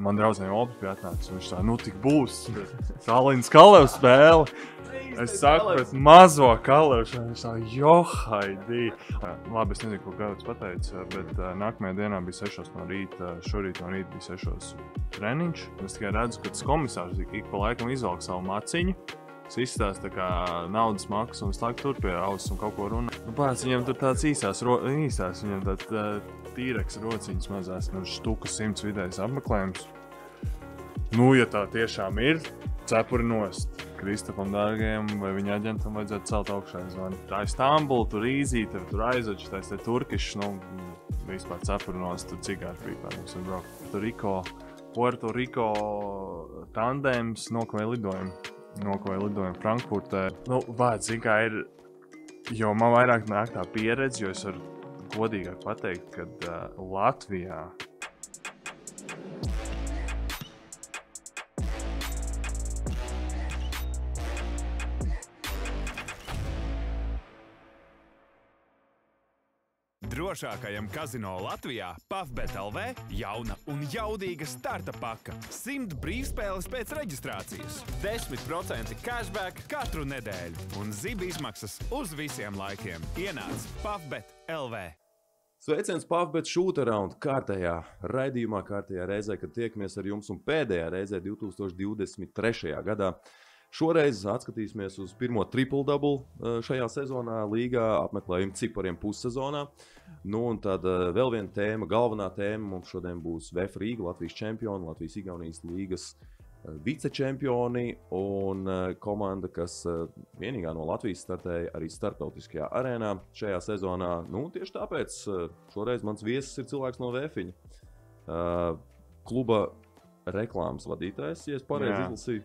man draudzene Olimps bija atnācis. Viņš tā, nu tik būs. Salīdzinājums Kalevs spēle. Es saku, bet mazo kalēšu. Viņš tā, johaidī. Labi, es nezinu, ko Gauts pateica, bet uh, nākamajā dienā bija 6 no rīta. Šorīt no rīta bija 6 treniņš. Es tikai redzu, ka tas komisārs ik pa laikam izvelk savu maciņu. Izstāsta naudas maksu un slēgt tur pie auss un kaut ko runā. Nu, pēc viņam tur tāds īsās, īsās viņam tāds uh, tīreks rociņas mazās, nu, štuka simts vidējais apmeklējums. Nu, ja tā tiešām ir, cepuri nost. Kristofam Dārgajam vai viņa aģentam vajadzētu celt augšā zvanu. Tā ir Stambula, tur īzīte, tur aizveģis, tā ir turkišs, nu, vispār cepuri nost, tur cigāru pīpā mums ir braukt. Puerto Rico, Puerto Rico tandēms nokavēja lidojumu nokoja lidojumu Frankfurtē. Nu, Vārds, kā ir, jo man vairāk nāk tā pieredze, jo es varu godīgāk pateikt, ka uh, Latvijā Drošākajam kazino Latvijā Pafbet LV jauna un jaudīga starta paka. 100 brīvspēles pēc reģistrācijas, 10% cashback katru nedēļu un zibi izmaksas uz visiem laikiem. Ienāc Pafbet LV! Sveiciens Pafbet šūterā un kārtējā raidījumā, kārtējā reizē, kad tiekamies ar jums un pēdējā reizē 2023. gadā. Šoreiz atskatīsimies uz pirmo triple-double eh, šajā sezonā, līgā apmeklējumu cipariem pussezonā. Nu, un tad eh, vēl viena tēma, galvenā tēma mums šodien būs VF Rīga, Latvijas čempioni, Latvijas-Igaunijas līgas eh, vicečempioni un komanda, kas vienīgā no Latvijas startēja arī starptautiskajā arēnā šajā sezonā. Nu, tieši tāpēc šoreiz mans viesis ir cilvēks no VF. Kluba reklāmas vadītājs, ja es pareizi izlasīju.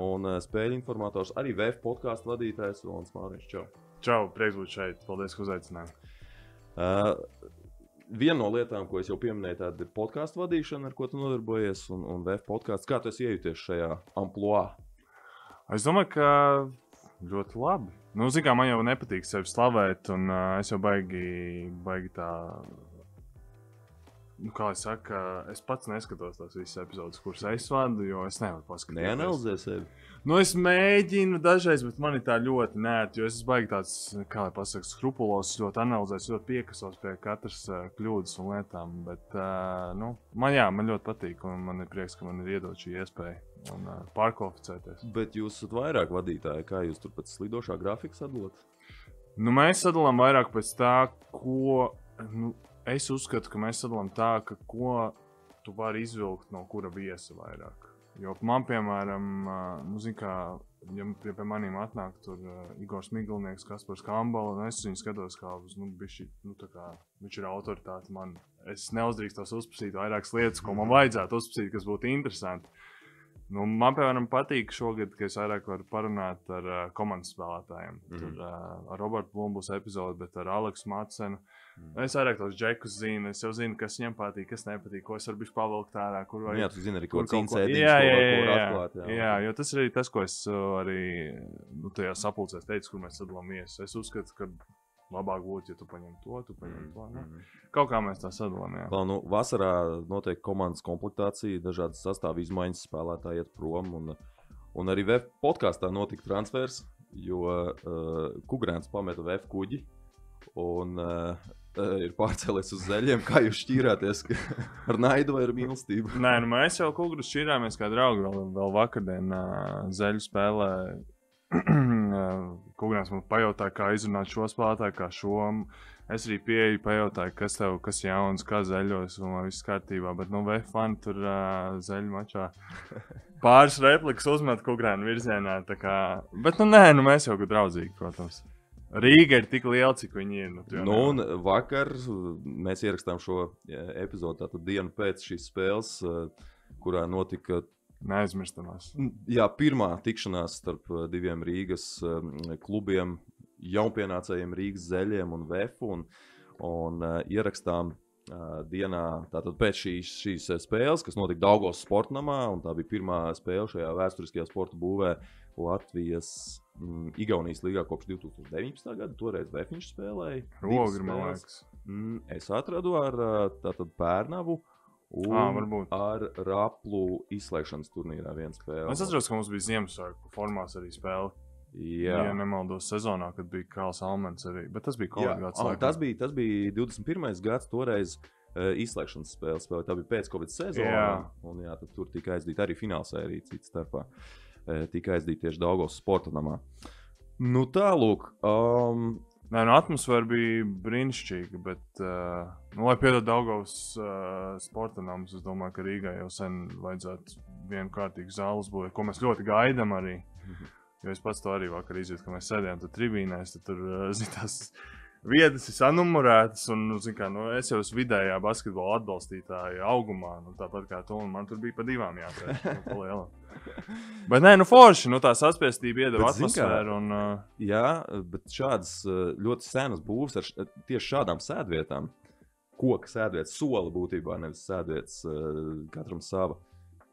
Un spēļu informators, arī VF podkāstu vadītājs Rolands Mārcis. Čau! Čau, prieks būt šeit. Paldies, ka uzaicinājāt. Uh, Viena no lietām, ko es jau pieminēju, tāda ir podkāstu vadīšana, ar ko tu nodarbojies, un, un VF podkāsts. Kā tu iejūties šajā amplitūnā? Es domāju, ka ļoti labi. Nu, Zinām, man jau nepatīk sevi slavēt, un uh, es jau baigi, baigi tā nu, kā es saku, es pats neskatos tās visas epizodes, kuras es vadu, jo es nevaru paskatīties. Neanalizē sevi. Nu, es mēģinu dažreiz, bet man ir tā ļoti nērti, jo es baigi tāds, kā lai pasakā, skrupulos, ļoti analizēs, ļoti piekasos pie katras uh, kļūdas un lietām. Bet, uh, nu, man, jā, man ļoti patīk, un man ir prieks, ka man ir iedot šī iespēja un uh, pārkvalificēties. Bet jūs esat vairāk vadītāji, kā jūs tur pēc slidošā grafika sadalāt? Nu, mēs sadalām vairāk pēc tā, ko. Nu, Es uzskatu, ka mēs sadalām tā, ka ko tu vari izvilkt no kura viesa vairāk. Jo man, piemēram, nu, kā, ja pie, pie maniem atnāk tur uh, Igors Miglinieks, Kaspars Kambala, un es viņu skatos kā uz, nu, bišķi, nu, kā, viņš ir autoritāte man. Es neuzdrīkstos uzprasīt vairākas lietas, ko man vajadzētu uzprasīt, kas būtu interesanti. Nu, man, piemēram, patīk šogad, ka es vairāk varu parunāt ar uh, komandas spēlētājiem. Mm -hmm. Tur uh, ar Robertu Blūmbus epizodi, bet ar Aleksu Matsenu. Mm. Es vairāk tos džekus zinu. Es jau zinu, kas viņam patīk, kas nepatīk, ko es varu bijis pavilkt ārā. Kur vai... Nu jā, tu zini arī, ko cīņas ēdiņš, jā, jā, jā, jā, atklāt, jā. jā, jo tas ir arī tas, ko es uh, arī nu, tajā sapulcēs teicu, kur mēs sadalām viesus. Es uzskatu, ka labāk būtu, ja tu paņem to, tu paņem mm. to. Ne? Mm. Kaut kā mēs tā sadalām. Jā, nu, vasarā notiek komandas komplektācija, dažādas sastāvdaļu izmaiņas, spēlētāji iet prom. Un, un arī VF podkāstā notika transfers, jo uh, Kungrēns pameta VF kuģi. Un, uh, ir pārcēlies uz zeļiem. Kā jūs šķīrāties ar naidu vai ar mīlestību? Nē, nu mēs jau kur šķīrāmies kā draugi. Vēl, vēl vakardien uh, zeļu spēlē Kungs man pajautāja, kā izrunāt šo spēlētāju, kā šo. Es arī pieeju, pajautāju, kas tev kas jauns, kā zaļos, un viss kārtībā. Bet, nu, vai fani tur uh, zaļu mačā pāris replikas uzmet Kungrēnu virzienā. Kā... Bet, nu, nē, nu, mēs jau kā draudzīgi, protams. Rīga ir tik liela, cik viņi ir. Nu, nu, un vakar mēs ierakstām šo epizodu, tātad dienu pēc šīs spēles, kurā notika Neaizmirstamās. Jā, pirmā tikšanās starp uh, diviem Rīgas um, klubiem, jaunpienācējiem Rīgas zeļiem un Vēfu. Un, un uh, ierakstām uh, dienā, tātad pēc šīs, šīs spēles, kas notika Daugos sportamā, un tā bija pirmā spēle šajā vēsturiskajā sporta būvē Latvijas. Mm, Igaunijas līgā kopš 2019. gada. Toreiz Vēfiņš spēlēja. Rogri, man liekas. Mm, es atradu ar tātad Pērnavu Un Ā, varbūt. ar Raplu izslēgšanas turnīrā viena spēle. Es atceros, ka mums bija Ziemassvētku formās arī spēle. Jā, Ja nemaldos sezonā, kad bija Kāls Almens arī. Bet tas bija kāds gads. Laikam. tas, bija, tas bija 21. gads, toreiz uh, izslēgšanas spēle. spēle. Tā bija pēc Covid sezona. Jā. Un, jā, tad tur tika aizdīta arī finālsērija cits starpā. Uh, tika aizdīta tieši Daugos sporta namā. Nu tālūk. Um, Nē, no atmosfēra bija brīnišķīga, bet, uh, nu, lai piedod Daugavas uh, sporta namus, es domāju, ka Rīgai jau sen vajadzētu vienu kārtīgu zāles būvēt, ko mēs ļoti gaidām arī. Jo es pats to arī vakar izjūtu, ka mēs sēdējām tur tribīnēs, tad tur uh, zin, tās vietas ir sanumurētas, un, nu, kā, nu, es jau esmu vidējā basketbola atbalstītāja augumā, nu, tāpat kā tu, un man tur bija pa divām jāpēc. Nu. Bet nē, nu forši, nu tā saspiestība iedeva atmosfēru. Un, uh, Jā, bet šādas uh, ļoti senas būvs ar š- tieši šādām sēdvietām, koka sēdvietas, sola būtībā nevis sēdvietas, uh, katram sava.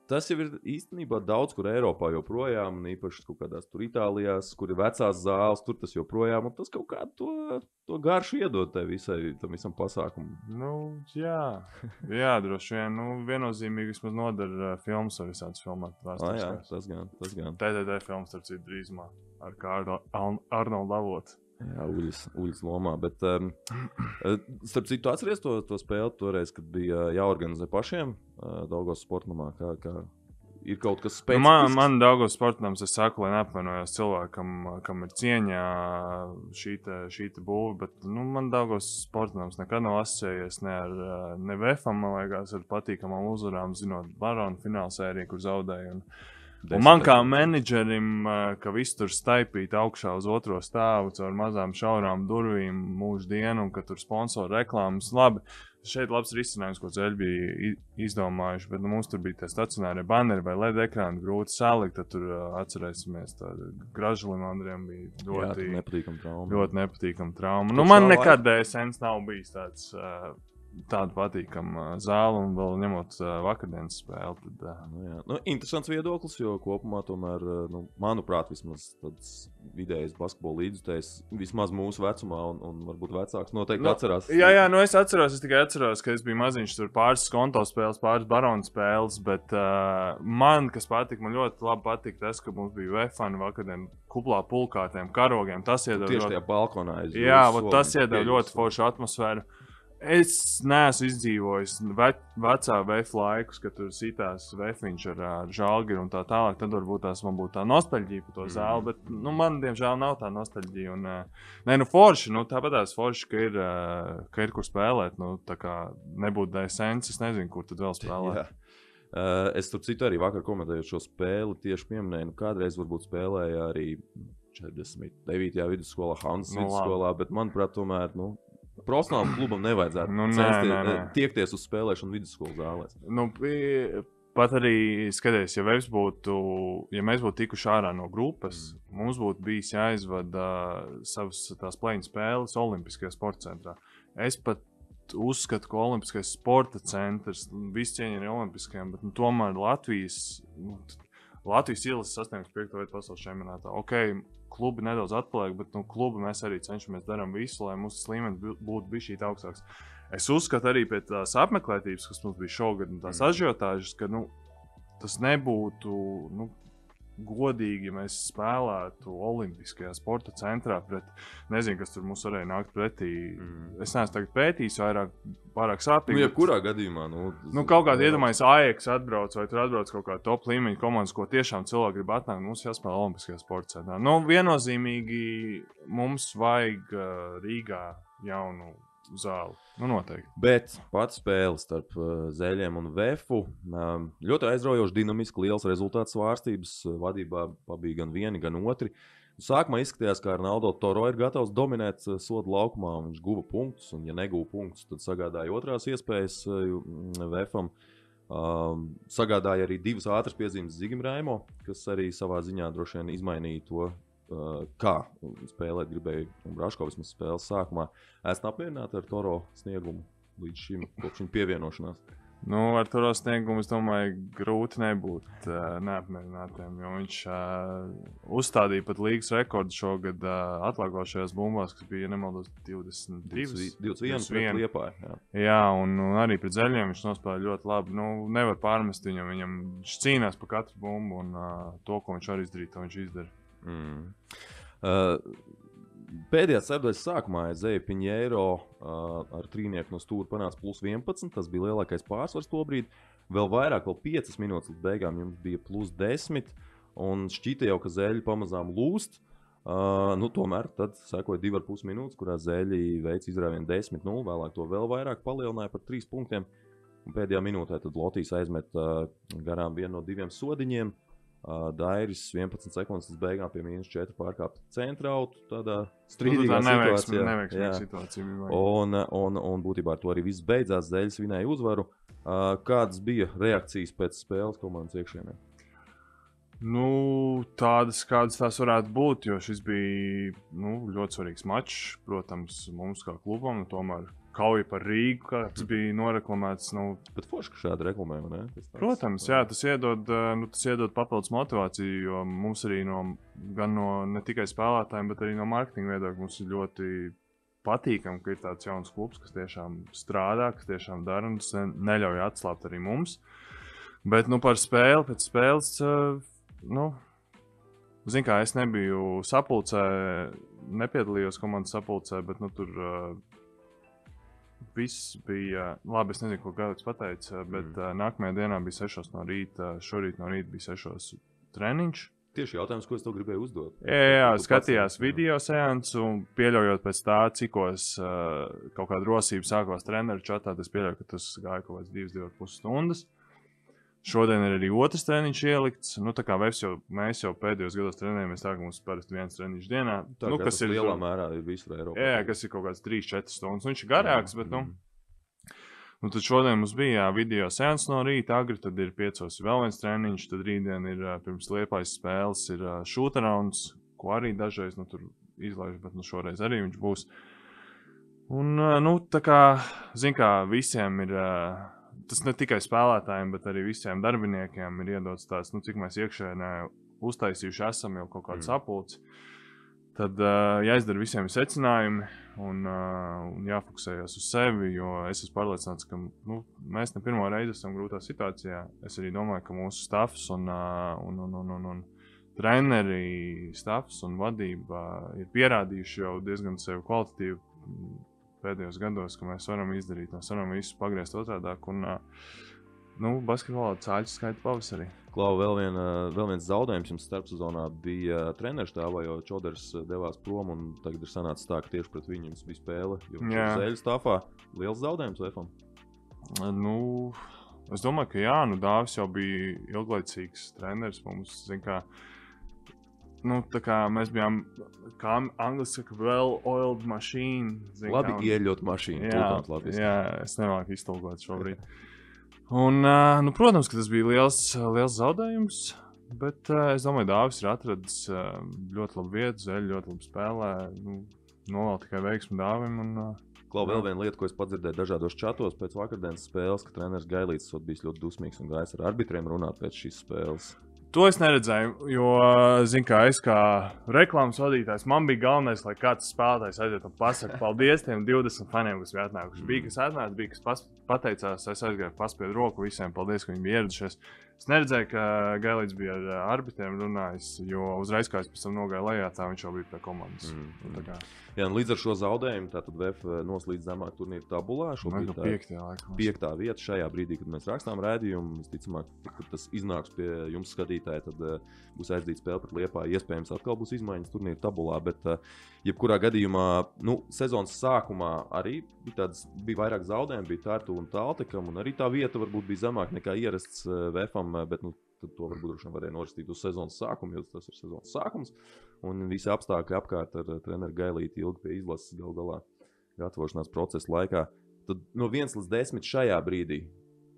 Tas jau ir īstenībā daudz, kur Eiropā joprojām, un īpaši kaut kādās tur Itālijās, kur ir vecās zāles, tur tas joprojām, un tas kaut kādu to, to garšu iedod tai visai, tam visam pasākumam. Nu, jā, jā droši vien. Nu, viennozīmīgi vismaz nodara uh, filmas vai visādas filmas. Ah, jā, tas gan, tas gan. TTT filmas, starp citu, drīzumā ar Arnoldu Lavotu. Jā, uļas, uļas lomā. Bet, um, eh, starp citu, atceries to, to spēli toreiz, kad bija jāorganizē pašiem uh, Daugos sportamā. Kā, kā ir kaut kas Nu, specifisks. man, man Daugos sportnams, es saku, lai neapvainojos cilvēkam, kam ir cieņā šī, būva, bet nu, man Daugos sportnams nekad nav asociējies ne ar ne VFam, man liekas, ar patīkamām uzvarām, zinot Baronu fināla sēriju, kur zaudēja. Un, Un man kā menedžerim, eh, ka viss tur staipīt augšā uz otro stāvu caur mazām šaurām durvīm mūžu dienu, un ka tur sponsori reklāmas. Labi, šeit labs risinājums, ko ceļi bija izdomājuši, bet nu, mums tur bija tie stacionārie banneri vai LED ekrāni grūti salikt. Tad tur uh, atcerēsimies, ka Gražulim Andriem bija ļoti, tur nepatīkam trauma. ļoti nepatīkama trauma. Nu, man nekad DSNs nav bijis tāds. Uh, Tāda patīkama uh, zāle, un vēl ņemot uh, vakardienas spēli. Tad, uh, Nu, jā. nu, interesants viedoklis, jo kopumā, tomēr, nu, manuprāt, vismaz tāds vidējais basketbola līdzekļs, vismaz mūsu vecumā, un, un varbūt vecāks, noteikti Nu, nu, atcerās. Jā, jā, nu es atceros, es tikai atceros, ka es biju maziņš, tur pāris konto spēles, pāris baronu spēles. Bet uh, man, kas patika, man ļoti labi patika tas, ka mums bija vefani vakardien kuplā pulkā tiem karogiem. Tas iedeva ļoti, balkonā. jā, tas iedeva ļoti foršu atmosfēru. Es neesmu izdzīvojis ve vecā vefa laikus, kad tur sitās vefiņš ar, ar žāģi un tā tālāk. Tad varbūt tās man būtu tā nostalģija par to Mhm. zāli, bet nu, man, diemžēl, nav tā nostalģija. Un, nē, nu, forši, nu, tāpat tās forši, ka ir, ka ir kur spēlēt. Nu, tā kā nebūtu DSNs, es nezinu, kur tad vēl spēlēt. Jā. Uh, es tur citu arī vakar komentēju šo spēli. Tieši pieminēju, nu, kādreiz varbūt spēlēja arī 49. vidusskolā, Hansas Nu, vidusskolā, bet manuprāt, tomēr nu, profesionālam klubam nevajadzētu Nu, nē, censties, nē, nē. tiekties uz spēlēšanu vidusskolas zālēs. Nu, pat arī skaties, ja, būtu, ja mēs būtu tikuši ārā no grupas, mm. mums būtu bijis jāizvada savas tās plēņu spēles Olimpiskajā sporta centrā. Es pat uzskatu, ka Olimpiskais sporta centrs, visi cieņi ir Olimpiskajam, bet nu, tomēr Latvijas, nu, Latvijas ielas sasniegs 5. vietu pasaules čempionātā. Ok, klubi nedaudz atpaliek, bet nu, klubi mēs arī cenšamies darīt visu, lai mūsu līmenis bū- būtu bijis šī augstāks. Es uzskatu arī pēc tās apmeklētības, kas mums bija šogad, un tās Mm. ažiotāžas, ka nu, tas nebūtu nu, godīgi, ja mēs spēlētu Olimpiskajā sporta centrā pret, nezinu, kas tur mums varēja nākt pretī. Mm. Es neesmu pētījis vairāk, pārāk sāpīgi. Nu, bet- jebkurā gadījumā, nu, Nu, kaut kādā iedomājās, AEX atbrauc, vai tur atbrauc kaut kāda top līmeņa komanda, ko tiešām cilvēki grib atnākt. Mums jāspēlē Olimpiskajā sporta centrā. Nu, viennozīmīgi mums vajag uh, Rīgā jaunu zāli. Nu, noteikti. Bet pats spēle starp uh, Zēļiem un Vēfu um, ļoti aizraujoši, dinamiski, liels rezultāts svārstības. Uh, vadībā bija gan vieni, gan otri. Sākumā izskatījās, ka Arnaldo Toro ir gatavs dominēt uh, sodu laukumā. Viņš guva punktus, un, ja neguva punktus, tad sagādāja otrās iespējas uh, Vēfam. Um, sagādāja arī divas ātras piezīmes Zigim Raimo, kas arī savā ziņā droši vien izmainīja to, kā spēlēt gribēja Braško vismaz spēles sākumā. Esmu apmierināts ar Toro sniegumu līdz šim, kopš viņa pievienošanās. Nu, ar to sniegumu, es domāju, grūti nebūt uh, neapmierinātiem. Viņš uh, uzstādīja pat līgas rekordu šogad uh, atlākošajās bumbās, kas bija, ja nemaldos, 22. 21 liepā. Jā. jā, un, un arī pret zeļiem viņš nospēlēja ļoti labi. Nu, nevar pārmest viņam, viņam viņš cīnās par katru bumbu, un uh, to, ko viņš var izdarīt, to viņš izdara. Mm. Uh, Pēdējā sērijas sākumā Zēja Piņēro uh, ar trīnieku no stūra panāca plus 11. Tas bija lielākais pārsvars to brīdi. Vēl vairāk, vēl 5 minūtes līdz beigām jums bija plus 10. Un šķita jau, ka zēļi pamazām lūst. Uh, nu, tomēr tad sekoja 2,5 minūtes, kurā zēļi veica izrāvienu 10-0. Vēlāk to vēl vairāk palielināja par 3 punktiem. Un pēdējā minūtē Latvijas aizmet uh, garām vienu no diviem sodiņiem. Uh, Dairis 11 sekundes līdz beigām pie mīnus 4 pārkāpa centra autu. Tādā strīdīgā nu, tā situācijā. Neveiksmīga situācija. Un, un, un būtībā ar to arī viss beidzās. Dēļas vinēja uzvaru. Uh, kādas bija reakcijas pēc spēles komandas iekšienē? Nu, tādas, kādas tās varētu būt, jo šis bija nu, ļoti svarīgs mačs. Protams, mums kā klubam, tomēr kauja par Rīgu, kāds bija noreklamēts. Nu, Bet forši, ka šāda reklamē, ne? Tas tāds, protams, jā, tas iedod, nu, tas iedod papildus motivāciju, jo mums arī no, gan no ne tikai spēlētājiem, bet arī no mārketinga viedokļa mums ir ļoti patīkami, ka ir tāds jauns klubs, kas tiešām strādā, kas tiešām dara un neļauj atslābt arī mums. Bet nu, par spēli, pēc spēles, nu, zinu, kā es nebiju sapulcē, nepiedalījos komandas sapulcē, bet nu, tur viss bija labi. Es nezinu, ko Gauts pateica, bet mm. uh, nākamajā dienā bija 6 no rīta. Šorīt no rīta bija 6 treniņš. Tieši jautājums, ko es tev gribēju uzdot. Jā, jā, jā skatījās video sēnes, un pieļaujot pēc tā, cikos uh, kaut kāda rosība sākās treneru čatā, es pieļauju, ka tas gāja kaut kādas 2-2,5 stundas. Šodien ir arī otrs treniņš ielikts. Nu, tā kā jau, mēs jau pēdējos gados trenējamies, tā ka mums parasti viens treniņš dienā. Tā, nu, kas ir lielā mērā ir visur Eiropā. Jā, kas ir kaut kāds 3-4 stundas. Viņš ir garāks, jā, bet, nu, mm. nu, tad šodien mums bija jā, video sēns no rīta, agri, tad ir piecos vēl viens treniņš, tad rītdien ir pirms liepais spēles, ir šūtarauns, ko arī dažreiz nu, tur izlaiž, bet nu, šoreiz arī viņš būs. Un, nu, tā kā, zin kā, visiem ir tas ne tikai spēlētājiem, bet arī visiem darbiniekiem ir iedots tāds, nu, cik mēs iekšēnē uztaisījuši esam jau kaut kādu mm. sapulci. Tad uh, jāizdara visiem secinājumi un, uh, un jāfokusējas uz sevi, jo es esmu pārliecināts, ka nu, mēs ne pirmo reizi esam grūtā situācijā. Es arī domāju, ka mūsu stāvs un, uh, un, un, un, un, un treneri, stāvs un vadība ir pierādījuši jau diezgan sevi kvalitatīvi pēdējos gados, ka mēs varam izdarīt, mēs varam visu pagriezt otrādi. Un, nu, basketbolā cāļu skaita pavasarī. Klau, vēl, vien, vēl viens zaudējums jums starpsezonā bija treneris tēvā, jo Čoders devās prom un tagad ir sanācis tā, ka tieši pret viņu jums bija spēle. Jā, Zēļu stāvā liels zaudējums Vēfam. Nu, es domāju, ka jā, nu Dāvis jau bija ilglaicīgs treneris mums. Zin, kā, nu, mēs bijām, kā angļuiski saka, well-oiled machine. Zin, labi un... ieļot mašīnu. Jā, jā, es nevaru iztulkot šobrīd. Un, uh, nu, protams, ka tas bija liels, liels zaudējums. Bet uh, es domāju, Dāvis ir atradis uh, ļoti labu vietu, zeļu, ļoti labu spēlē. Nu, Novēl tikai veiksmu dāvim. Un, uh, Klau, vēl viena lieta, ko es dzirdēju dažādos čatos pēc vakardienas spēles, ka treneris Gailīts bija ļoti dusmīgs un gājis ar arbitriem runāt pēc šīs spēles. To es neredzēju, jo, zinu, kā es kā reklāmas vadītājs, man bija galvenais, lai kāds spēlētājs aiziet un pasakā paldies tiem 20 faniem, kas bija atnākuši. Bija kas atnāca, bija kas pateicās, es aizgāju, paspiedu roku visiem, paldies, ka viņi bija ieradušies. Es neredzēju, ka Gailīts bija ar arbitriem runājis, jo uzreiz, kad es pēc tam nogāju lejā, tā viņš jau bija pie komandas. Mm. Kā... Jā, līdz ar šo zaudējumu tātad VF noslīd zemāk turnīra tabulā. Šobrīd tā ir piektā vieta šajā brīdī, kad mēs rakstām rādījumu. Visticamāk, kad tas iznāks pie jums skatītāji, tad uh, būs aizdīta spēle pret Liepā. Iespējams, atkal būs izmaiņas turnīra tabulā. Bet, uh, jebkurā gadījumā, nu, sezonas sākumā arī bija, tāds, bija vairāk zaudējumu, bija Tārtu un Tāltekam, un arī tā vieta varbūt bija zemāka nekā ierasts uh, VFam. Bet, nu, to varbūt varēja norakstīt uz sezonas sākumu, jo tas ir sezonas sākums. Un visi apstākļi apkārt ar treneru gailīti ilgi pie izlases gal galā gatavošanās procesa laikā. Tad no 1 līdz 10 šajā brīdī,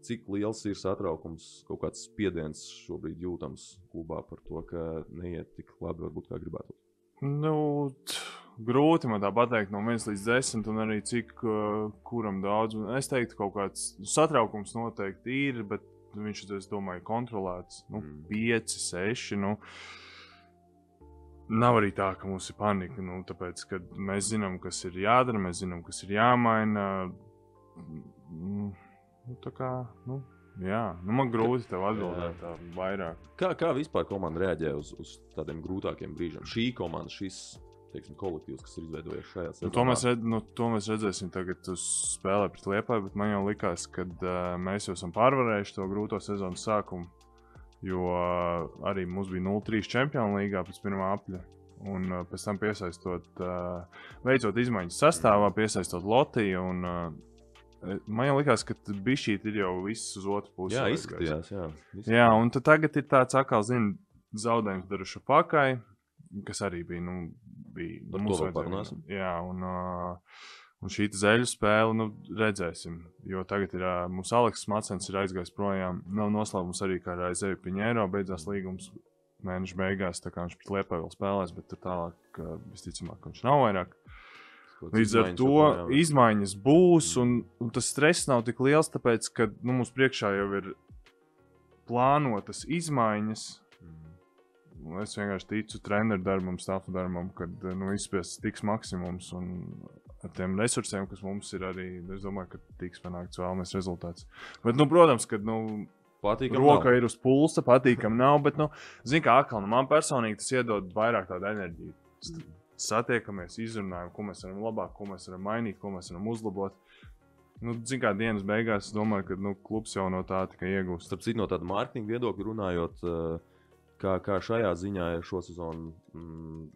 cik liels ir satraukums, kaut kāds spiediens šobrīd jūtams klubā par to, ka neiet tik labi, varbūt kā gribētu? Nu, grūti man tā pateikt no 1 līdz 10, un arī cik uh, kuram daudz. Es teiktu, ka kaut kāds satraukums noteikti ir, bet viņš ir, es domāju, kontrolēts. Nu, Mm. 5, 6. Nu, Nav arī tā, ka mums ir panika. Nu, tāpēc, kad mēs zinām, kas ir jādara, mēs zinām, kas ir jāmaina. Mm, Nu, tā kā, nu, jā, nu, man grūti tev atbildēt tā vairāk. Kā, kā vispār komanda reaģē uz, uz tādiem grūtākiem brīžiem? Šī komanda, šis teiksim, kolektīvs, kas ir izveidojies šajā Nu, sezonā. to, mēs redz, nu, to mēs redzēsim tagad uz spēlē pret Lietuvu, bet man jau likās, ka uh, mēs jau esam pārvarējuši to grūto sezonas sākumu. Jo uh, arī mums bija 0-3 čempionu līgā pēc pirmā apļa. Un uh, pēc tam piesaistot, uh, veicot izmaiņas sastāvā, piesaistot Lotiju. Un, uh, man likās, ka bišķīt ir jau viss uz otru pusi. Jā, izskatījās. Jā, Jā, un tagad ir tāds atkal, zina, zaudējums darušu pakai, kas arī bija. Nu, bija Par mums to vēl parunāsim. Jā, un, uh, un šī zeļu spēle, nu, redzēsim. Jo tagad ir uh, mums Aleks Macens ir aizgājis projām. Nav noslēpums arī, kā ar Aizeju Piņēro beidzās līgums mēneša beigās. Tā kā viņš pret Liepa vēl spēlēs, bet tur tālāk uh, visticamāk viņš nav vairāk. Līdz ar to ir. izmaiņas būs, un, un tas stress nav tik liels, tāpēc, ka nu, mums priekšā jau ir plānotas izmaiņas. Es vienkārši ticu treneru darbam, stāfu darbam, kad nu, izspējas tiks maksimums. Un ar tiem resursiem, kas mums ir, arī es domāju, ka tiks panākts vēlamies rezultāts. Bet, nu, protams, ka nu, Patīkam roka nav. ir uz pulsa, patīkami nav. Bet, nu, zināmā kā atkal, nu, man personīgi tas iedod vairāk tādu enerģiju. St- Satiekamies, izrunājam, ko mēs varam labāk, ko mēs varam mainīt, ko mēs varam uzlabot. Nu, Ziniet, kā dienas beigās, es domāju, ka nu, klubs jau no tā tikai iegūst. Starp citu, no tāda mārketinga viedokļa runājot, eh, kā, kā šajā ziņā ir šo sezonu, mm,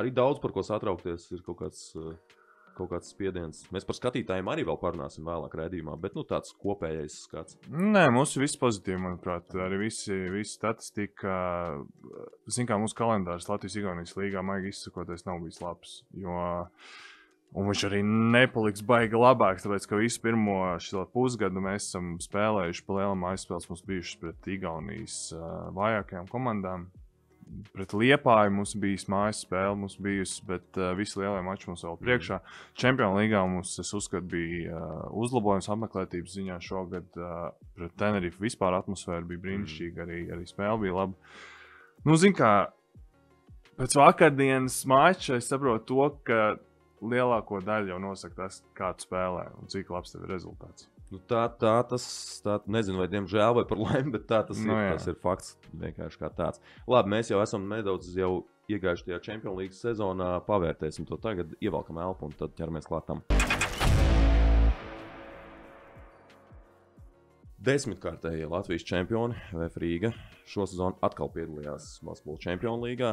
arī daudz par ko satraukties. Ir kaut kāds, eh, kaut kāds spiediens. Mēs par skatītājiem arī vēl parunāsim vēlāk, redzējumā, bet nu, tāds kopējais skats. Nē, mums viss pozitīvi, manuprāt. Arī visi, visi statistika, zināmā kā mūsu kalendārs Latvijas-Igaunijas līgā, maigi izsakoties, nav bijis labs. Jo, un viņš arī nepaliks baigi labāks, tāpēc ka visu pirmo pusgadu mēs esam spēlējuši pa lielam aizspēles, mums bijušas pret Igaunijas uh, vājākajām komandām. Pret Liepāju mums bija mājas spēle, mums bijusi, bet uh, visi lielie mači mums vēl priekšā. Čempionu līgā mums, es uzskatu, bija uh, uzlabojums apmeklētības ziņā šogad. Uh, pret Tenerife vispār atmosfēra bija brīnišķīga, arī, arī spēle bija laba. Nu, zin kā, pēc vakardienas mača es saprotu to, ka lielāko daļu jau nosaka tas, kā tu spēlē un cik labs tev ir rezultāts. Nu, tā, tā tas tā, nezinu, vai diemžēl vai par laimi, bet tā tas, Nu, ir, jā. tas ir fakts. Vienkārši kā tāds. Labi, mēs jau esam nedaudz jau iegājuši tajā Champions League sezonā. Pavērtēsim to tagad, ievelkam elpu un tad ķeramies klātam. Desmitkārtējie Latvijas čempioni, VF Rīga, šo sezonu atkal piedalījās Basketbola Champions League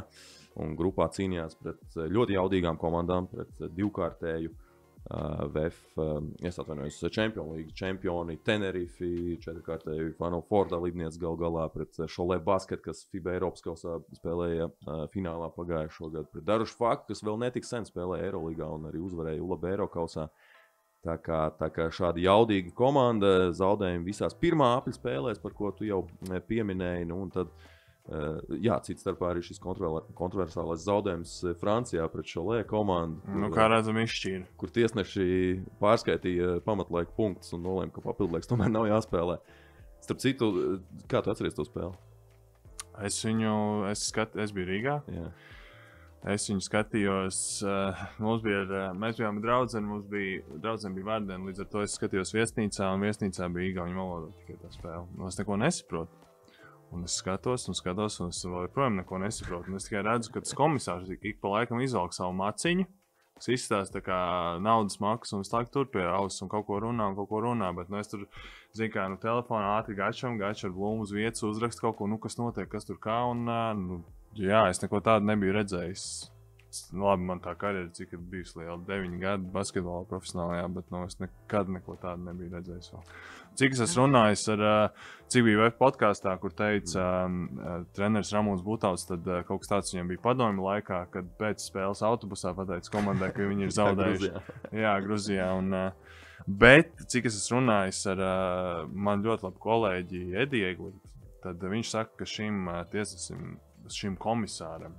un grupā cīnījās pret eh, ļoti jaudīgām komandām, pret eh, divkārtēju uh, VF, um, es atvainojos, Champions League čempioni Tenerife, četrkārtēju Final Four dalībnieks gal galā pret eh, Šolē Basket, kas FIBA Eiropas kausā spēlēja uh, finālā pagājušo gadu pret Darušu Faku, kas vēl netik sen spēlēja Eiroligā un arī uzvarēja ULB Eirokausā. Tā kā, tā kā šāda jaudīga komanda zaudējumi visās pirmā apļa spēlēs, par ko tu jau eh, pieminēji. Nu, un tad, eh, jā, cits starpā arī šis kontrover- kontroversālais zaudējums eh, Francijā pret šo lēku komandu. Nu, kur, kā eh, redzam, izšķīra. kur tiesneši pārskaitīja pamatlaika punktus un nolēma, ka papildlaiks tomēr nav jāspēlē. Starp citu, kā tu atceries to spēli? Es viņu, es, skat, es biju Rīgā. Jā. Es viņu skatījos, uh, mums bija, uh, mēs bijām draugi, mums bija, draudzene bija vārdiena, līdz ar to es skatījos viesnīcā, un viesnīcā bija īgaņu valoda tikai tā spēle. Nu, es neko nesaprotu. Un es skatos, un skatos, un es joprojām neko nesaprotu. Un es tikai redzu, ka tas komisārs ik, pa laikam izvelk savu maciņu, kas izstāsta kā naudas maksu, un es tā tur pie auss un kaut ko runā, un kaut ko runā. Bet nu, es tur, zinu, kā no telefona ātri gaišam ar blūmu uz vietas, uzrakstu kaut ko, nu, kas notiek, kas tur kā. Un, uh, nu, jā, es neko tādu nebiju redzējis. Nu, Labi, man tā karjera, cik ir bijusi liela, 9 gadi basketbolā profesionālajā, bet nu, es nekad neko tādu nebiju redzējis. Vēl. Cik es esmu runājis ar CBV podkāstā, kur teica um, treneris Ramons Butāvs, tad uh, kaut kas tāds viņam bija padomju laikā, kad pēc spēles autobusā pateica komandai, ka viņi ir zaudējuši. Gruzijā. Jā, Grūzijā. Un, uh, bet, cik es esmu runājis ar uh, manu ļoti labu kolēģi Ediju tad viņš saka, ka šim uh, tiesnesim, šim komisāram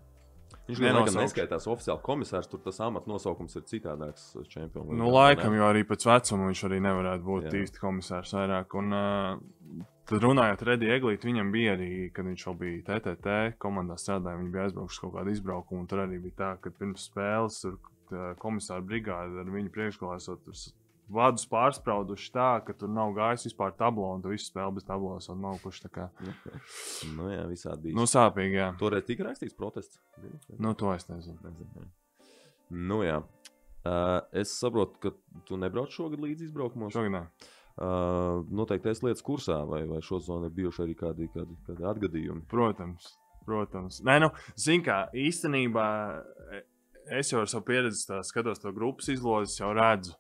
Viņš gan laikam neskaitās oficiāli komisārs, tur tas amata nosaukums ir citādāks. Čempionu Nu, laikam, jo arī pēc vecuma viņš arī nevarētu būt Jā. Īsti komisārs vairāk. Un, uh, tad runājot ar Rediju Eglītu, viņam bija arī, kad viņš vēl bija TTT komandā strādājis, viņi bija aizbraukuši uz kaut kādu izbraukumu. Tur arī bija tā, ka pirms spēles tur komisāra brigāde ar viņu priekšgalā esot vadus pārsprauduši tā, ka tur nav gājis vispār tablo un tu visu spēli bez tablo esot maukuši. tā kā, Nu, jā, visādi bija. Nu, sāpīgi, jā. Toreiz tika rakstīts protests. Nu, to es nezinu. Nezinu. Nu, jā. Uh, es saprotu, ka tu nebrauc šogad līdz izbraukumos. Šogad nē. Uh, noteikti es lietas kursā, vai, vai šo zonu ir bijuši arī kādi, kādi, kādi atgadījumi. Protams, protams. Nē, nu, zini, kā īstenībā e- es jau ar savu pieredzi skatos to grupas izlozes, jau redzu.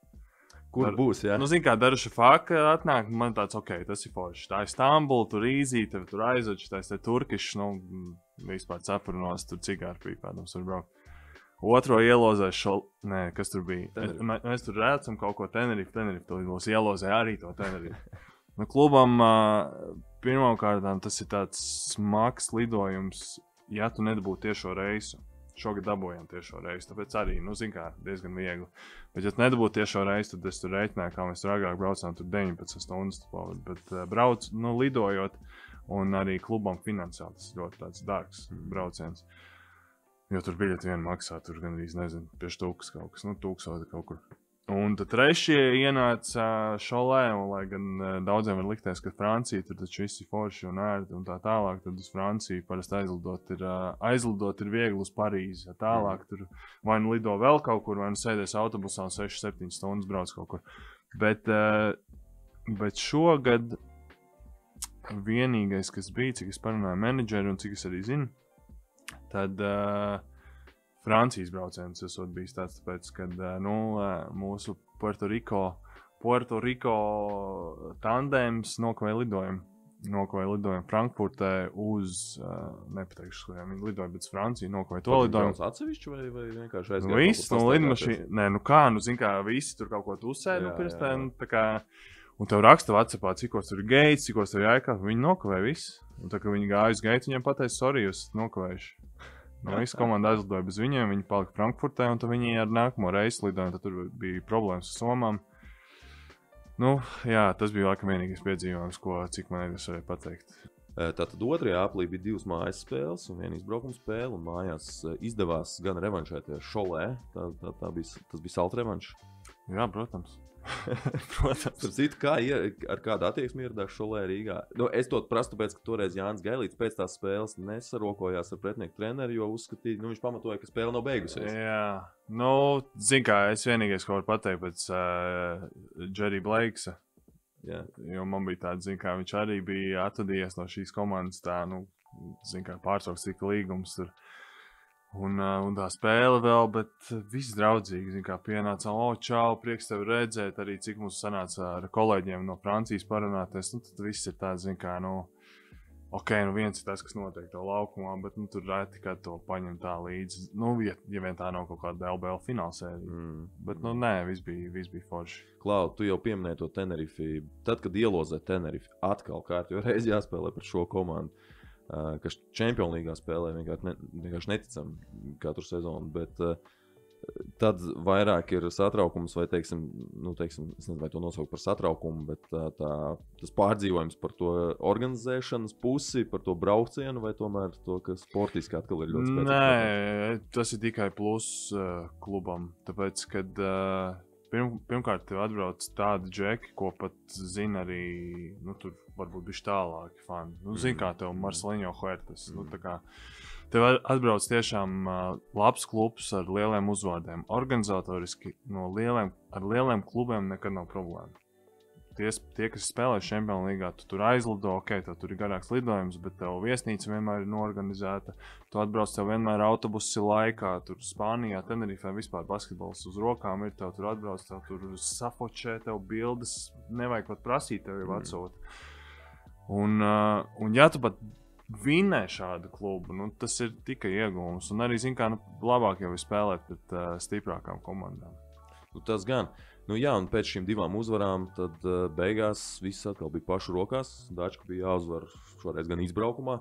Kur Dar- būs? Jā, Nu, zini, kā dažu faktu atnāk, man tāds, ok, tas ir forši. Tā ir Stambula, tur īzī, tev tur aizveļš, tas ir turkišs, nu, vispār cepurinos, tur cigāru pīpēdams var braukt. Otro ielozē šo, nē, kas tur bija. Tenerife. Mē- Mēs tur redzam kaut ko Tenerife, Tenerife, to mūsu ielozē arī to Tenerife. Nu, klubam pirmkārt tas ir tāds smags lidojums, ja tu nedabūji tiešo reisu. Šogad dabūjām tiešo reisu, tāpēc arī, nu, zin kā, diezgan viegli. Bet, ja tu nedabūji tiešo reisu, tad es tur reiķināju, kā mēs tur agrāk braucām, tur 19 stundas tu pavadi. Bet, uh, brauc, nu, lidojot, un arī klubam finansiāli tas ļoti dārgs brauciens. Jo tur biļeti vien maksā, tur gan arī, nezinu, pie stūkas kaut kas, nu, tūkstoši kaut kur. Un trešie ienāca šolē, un, lai gan eh, daudziem var likties, ka Francija tur taču viss ir forši un ērti un tā tālāk, tad uz Franciju parasti aizlidot ir, eh, aizlidot ir viegli uz Parīzi. Ja tālāk tur vai nu lido vēl kaut kur, vai nu sēdēs autobusā un 6-7 stundas brauc kaut kur. Bet, eh, bet šogad vienīgais, kas bija, cik es parunāju ar menedžeru un cik es arī zinu, tad uh, Francijas brauciens esot bijis tāds, tāpēc, ka uh, nu, mūsu Puerto Rico, Puerto Rico tandēms nokavēja lidojumu. Nokavēja lidojumu Frankfurtē uz, nepateikšu, kuriem viņi lidoja, bet uz Franciju nokavēja to lidojumu. brauc atsevišķi vai, vai vienkārši Nu, aizgāja? viss no lidmašīnas. Nē, nu kā, nu, zini, kā visi tur kaut ko uzsēž, nu, tam. jā. tā kā, Un tev raksta Vācijā, cik tur ir gaits, cik tur ir jāiekāp. Viņi nokavēja visu. Un tā kā viņi gāja uz gaitu, viņiem pateica, sorry, jūs nokavējuši. No visas komandas aizlidoja bez viņiem, viņi palika Frankfurtē, un tad viņi ar nākamo reizi lidoja. Tad tur bija problēmas ar somām. Nu, jā, tas bija laikam vienīgais piedzīvojums, ko cik man ir varēja pateikt. Tātad otrajā aplī bija divas mājas spēles un viena izbraukuma spēle. un Mājās izdevās gan revanšēties šolē, tā, tā, tā bija, tas bija salta revanš. Jā, protams. protams. Citu, kā ier, ar kādu attieksmi ieradās šolē Rīgā? Nu, es to prasu, tāpēc, ka toreiz Jānis Gailīts pēc tās spēles nesarokojās ar pretinieku treneru, jo uzskatīja, nu, viņš pamatoja, ka spēle nav beigusies. Jā, nu, zinu, kā es vienīgais, ko varu pateikt pēc uh, Jerry Blakesa. Jā. Jo man bija tāds, zin, kā viņš arī bija atvadījies no šīs komandas, tā, nu, zin, kā pārtraukts tika līgums tur. Un, un tā spēle vēl, bet viss draudzīgi, kā pienāca, o, čau, prieks tevi redzēt, arī cik mums sanāca ar kolēģiem no Francijas parunāties. Nu, tad viss ir tāds, kā, nu, ok, nu viens ir tas, kas notiek to laukumā, bet nu, tur reti, kad to paņem tā līdzi. Nu, ja, ja vien tā nav kaut kāda LBL finālsērija. Mm. Bet, nu, nē, viss bija, viss bija forši. Klau, tu jau pieminēji to Tenerife. Tad, kad ielozē Tenerife, atkal kārtībā reiz jāspēlē par šo komandu. Uh, kas Champions League spēlē vienkārši, ne, vienkārši neticam katru sezonu. Bet, uh, Tad vairāk ir satraukums, vai teiksim, nu, teiksim, es nezinu, vai to nosaukt par satraukumu, bet tā, tā, tas pārdzīvojums par to organizēšanas pusi, par to braucienu, vai tomēr to, ka sportiski atkal ir ļoti spēcīgs. Nē, tas ir tikai pluss uh, klubam. Tāpēc, kad uh, pirm, pirmkārt tev atbrauc tādi džeki, ko pat zina arī, nu, tur varbūt bija tālāki fani. Nu, zini, kā tev Marcelino Huertas. Nu, tā kā tev atbrauc tiešām uh, labs klubs ar lieliem uzvārdiem. Organizatoriski no lieliem, ar lieliem klubiem nekad nav problēma. Tie, tie kas spēlē Champions League, tu tur aizlido, ok, tev tur ir garāks lidojums, bet tev viesnīca vienmēr ir norganizēta. Tu atbrauc, tev vienmēr autobusi laikā, tur Spānijā, Tenerifē vispār basketbols uz rokām ir. Tev tur atbrauc, tev tur safočē, tev bildes, nevajag pat prasīt, tev jau atsūt. Un, uh, un ja tu pat vinnē šādu klubu, nu, tas ir tikai iegūms. Un arī, zin kā, nu, labāk jau ir spēlēt pret uh, stiprākām komandām. Nu, tas gan. Nu, jā, un pēc šīm divām uzvarām, tad uh, beigās viss atkal bija pašu rokās. Dāčka bija jāuzvar šoreiz gan izbraukumā.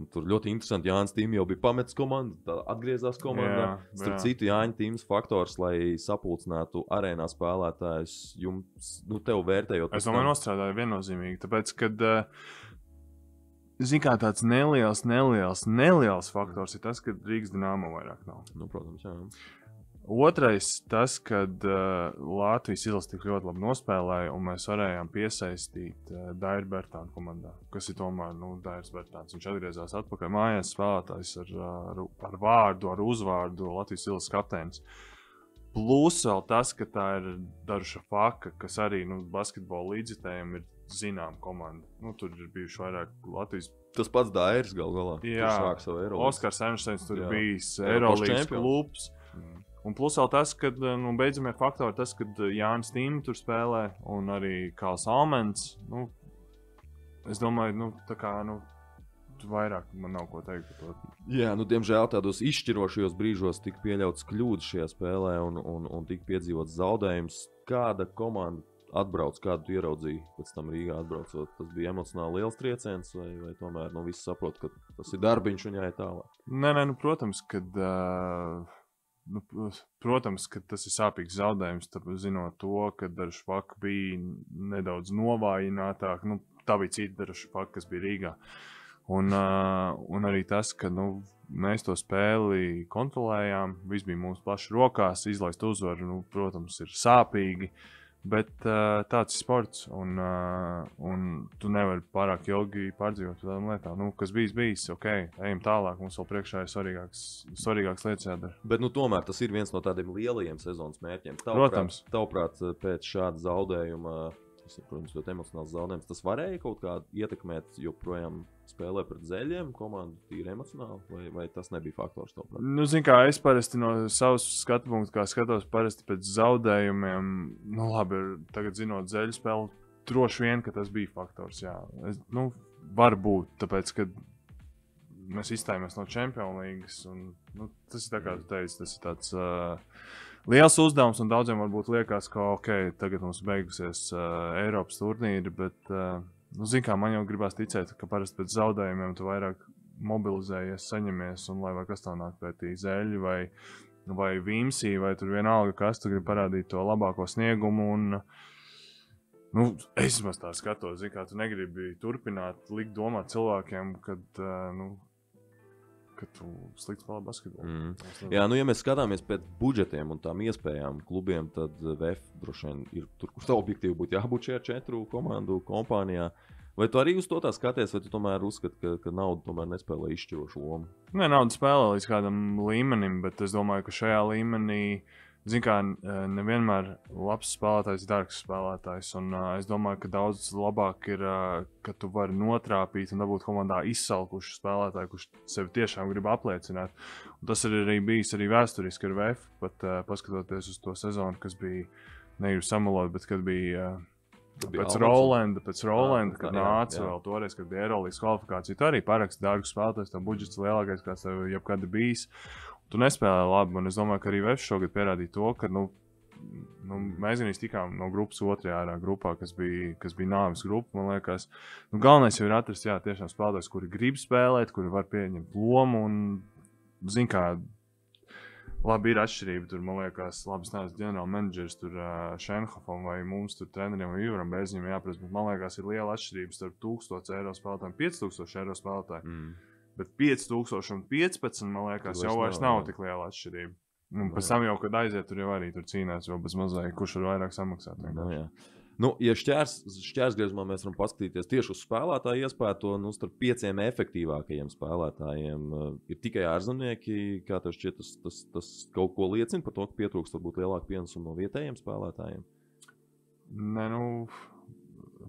Un tur ļoti interesanti, Jānis Tīms jau bija pametis komandu, tad atgriezās komandā. Jā, Starp jā. citu, Jānis Tīms faktors, lai sapulcinātu arēnā spēlētājus, jums, nu, tev vērtējot. Es domāju, nostrādāju viennozīmīgi. Tāpēc, kad Ziniet, kā tāds neliels, neliels, neliels faktors ir tas, ka Rīgas dīnāma vairāk nav. Nu, protams, jā. Otrais, tas, ka uh, Latvijas izlase tik ļoti labi nospēlēja, un mēs varējām piesaistīt uh, Dairu Bērtānu komandā, kas ir tomēr nu, Dairs Bērtāns. Viņš atgriezās atpakaļ mājās, spēlētājs ar, ar, ar vārdu, ar uzvārdu Latvijas izlases kapteinis. Plus vēl tas, ka tā ir Daruša Faka, kas arī nu, basketbola līdzjutējiem ir zināma komanda. Nu, tur ir bijuši vairāk Latvijas Tas pats Dairis gal galā. Jā. Oskars Emersteins tur Jā. bijis Eiropas čempions. klubs. Mm. Un plus vēl tas, ka nu, beidzamie faktori, tas, ka Jānis Tīms tur spēlē un arī Kāls Almens. Nu, es domāju, nu, tā kā nu, vairāk man nav ko teikt par to. Jā, nu, diemžēl tādos izšķirošajos brīžos tika pieļauts kļūdas šajā spēlē un, un, un tika piedzīvots zaudējums. Kāda komanda atbrauc, kādu tu ieraudzīji pēc tam Rīgā atbraucot? Tas bija emocionāli liels trieciens, vai, vai tomēr nu, viss saprot, ka tas ir darbiņš un jāiet tālāk? Nē, nē, nu, protams, ka. Uh, Nu, pr- protams, ka tas ir sāpīgs zaudējums. Tāpēc, zinot to, ka Dažs-Faka bija nedaudz novājinātāk, nu, tā bija cita Dažs-Faka, kas bija Rīgā. Un, uh, un arī tas, ka nu, mēs to spēli kontrolējām, viss bija mūsu pašu rokās, izlaist uzvaru, nu, protams, ir sāpīgi. Bet uh, tāds ir sports, un, uh, un tu nevari pārāk ilgi pārdzīvot tādām lietām. Nu, kas bijis, bijis, ok, ejam tālāk. Mums vēl priekšā ir svarīgākas, svarīgākas lietas jādara. Bet nu, tomēr tas ir viens no tādiem lielajiem sezonas mērķiem. Protams. Tavuprāt, pēc šāda zaudējuma, tas ir, protams, ļoti emocionāls zaudējums, tas varēja kaut kā ietekmēt, joprojām spēlē pret zeļiem, komandu tīri emocionāli, vai, vai tas nebija faktors? Tavuprāt? Nu, zin, kā, es parasti no savas skatu punkta, skatos, pēc zaudējumiem, nu, labi, tagad zinot zeļu spēli, droši vien, tas bija faktors. Jā, es, nu, varbūt, tāpēc, ka mēs izstājāmies no Champions League. Un, nu, tas ir tā kā tu teici, tas ir tāds. Uh, Liels uzdevums, un daudziem varbūt liekas, ka ok, tagad mums beigusies uh, Eiropas turnīri, bet, uh, nu, zin, kā man jau gribās ticēt, ka parasti pēc zaudējumiem tu vairāk mobilizējies, saņemies, un lai kas tā nāk pretī zeļi vai, vai vīmsī, vai tur vienalga, kas tu gribi parādīt to labāko sniegumu. Un, nu, es maz tā skatos, zin, kā tu negribi turpināt likt domāt cilvēkiem, kad, uh, nu, ka tu slikti spēlē basketbolu. Mm. Jā, nu, ja mēs skatāmies pēc budžetiem un tām iespējām klubiem, tad VF droši vien ir tur, kur tā objektīvi būtu jābūt šajā četru komandu kompānijā. Vai tu arī uz to tā skaties, vai tu tomēr uzskati, ka, ka nauda tomēr nespēlē izšķirošu lomu? Nē, nauda spēlē līdz kādam līmenim, bet es domāju, ka šajā līmenī, zināmā kā, nevienmēr labs spēlētājs ir dārgs spēlētājs. Un, uh, es domāju, ka daudz labāk ir, uh, ka tu vari notrāpīt un dabūt komandā izsalkušu spēlētāju, kurš sevi tiešām grib apliecināt. Un tas ir arī bijis arī vēsturiski ar VF, pat uh, paskatoties uz to sezonu, kas bija negribu samalot, bet kad bija. Uh, Pēc Rolanda, pēc Rolanda, tā, kad nāca jā. vēl toreiz, kad bija Eirolandes kvalifikācija, tu arī paraksti dārgus spēlētājus, tā budžets lielākais, kāds tev jebkad bijis. Tu nespēlēji labi, un es domāju, ka arī Vēfs šogad pierādīja to, ka nu, nu, mēs gan tikām no grupas otrajā ārā grupā, kas bija, kas bija nāves grupa. Man liekas, nu, galvenais jau ir atrast jā, tiešām spēlētājus, kuri grib spēlēt, kuri var pieņemt lomu un zina, kā. Labi, ir atšķirība. Tur, man liekas, labi, es neesmu ģenerālmenedžers, tur uh, Šenhofam vai mums, tur treneriem vai Juram Bēziņam jāprasa. Bet man liekas, ir liela atšķirība starp 1000 eiro spēlētāju un 5000 eiro spēlētāju. Mm. Bet 5000 un 15, man liekas, jau vairs nav, nav tik liela atšķirība. Nu, pēc tam jau, kad aiziet, tur jau arī tur cīnās, jau bez mazliet, kurš var vairāk samaksāt. Nu, jā. nu, ja šķērs, šķērsgriezumā mēs varam paskatīties tieši uz spēlētāju iespēju, to nu, starp pieciem efektīvākajiem spēlētājiem uh, ir tikai ārzemnieki. Kā tev šķiet, tas, tas, tas kaut ko liecina par to, ka pietrūkst varbūt lielāka pienesuma no vietējiem spēlētājiem? Nē, nu,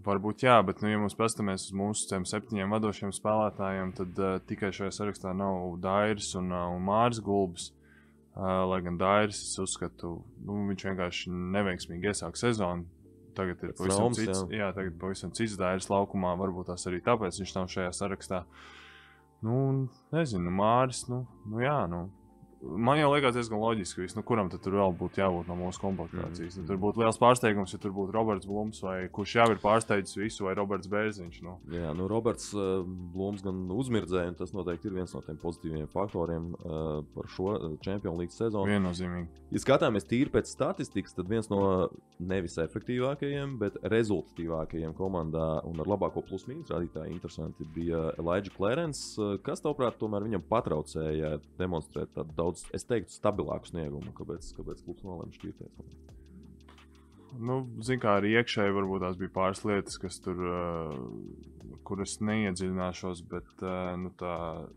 varbūt jā, bet, nu, ja mēs paskatāmies uz mūsu septiņiem vadošiem spēlētājiem, tad uh, tikai šajā sarakstā nav Dairis un, uh, un Mārs Gulbis. Uh, lai gan Dairis, es uzskatu, nu, viņš vienkārši neveiksmīgi iesāk sezonu. Tagad ir Pēc pavisam traumas, cits. jā. Jā, tagad pavisam cits Dairis laukumā. Varbūt tas arī tāpēc viņš nav šajā sarakstā. Nu, nezinu, Māris, nu, nu jā, nu. Man jau liekas diezgan loģiski, nu, kuram tur vēl būtu jābūt no mūsu komplektācijas. Mm. Tur būtu liels pārsteigums, ja tur būtu Roberts Blūms, vai kurš jau ir pārsteidzis visu, vai Roberts Bērziņš. Nu. Jā, nu Roberts uh, Blūms gan uzmirdzēja, un tas noteikti ir viens no tiem pozitīviem faktoriem uh, par šo Champions League sezonu. Viennozīmīgi. Ja skatāmies tīri pēc statistikas, tad viens no nevis efektīvākajiem, bet rezultatīvākajiem komandā un ar labāko plus-mínus rādītāju interesanti bija Elijah Clarence. Kas, tavuprāt, tomēr viņam patraucēja demonstrēt tādu daudz daudz, es teiktu, stabilāku sniegumu, kāpēc, kāpēc klubs nolēma šķirties. Nu, Ziniet, kā arī iekšēji varbūt tās bija pāris lietas, kas tur, uh, kuras neiedziļināšos, bet uh, nu, tā,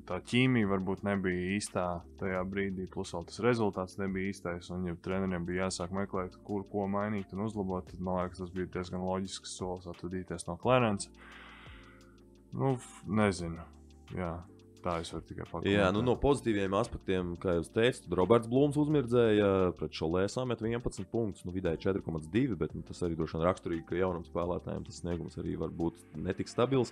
tā ķīmija varbūt nebija īstā tajā brīdī. Plus vēl tas rezultāts nebija īstais. Un, ja treneriem bija jāsāk meklēt, kur ko mainīt un uzlabot, tad man liekas, tas bija diezgan loģisks solis atvadīties no Clarence. Nu, nezinu. Jā, Tā es varu tikai pateikt. Jā, nu, no pozitīviem aspektiem, kā jau teicu, tad Roberts Blūms uzmirdzēja pret šo lēsā met 11 punktus, nu, vidēji 4,2, bet nu, tas arī droši vien raksturīgi, ka jaunam spēlētājam tas sniegums arī var būt netik stabils.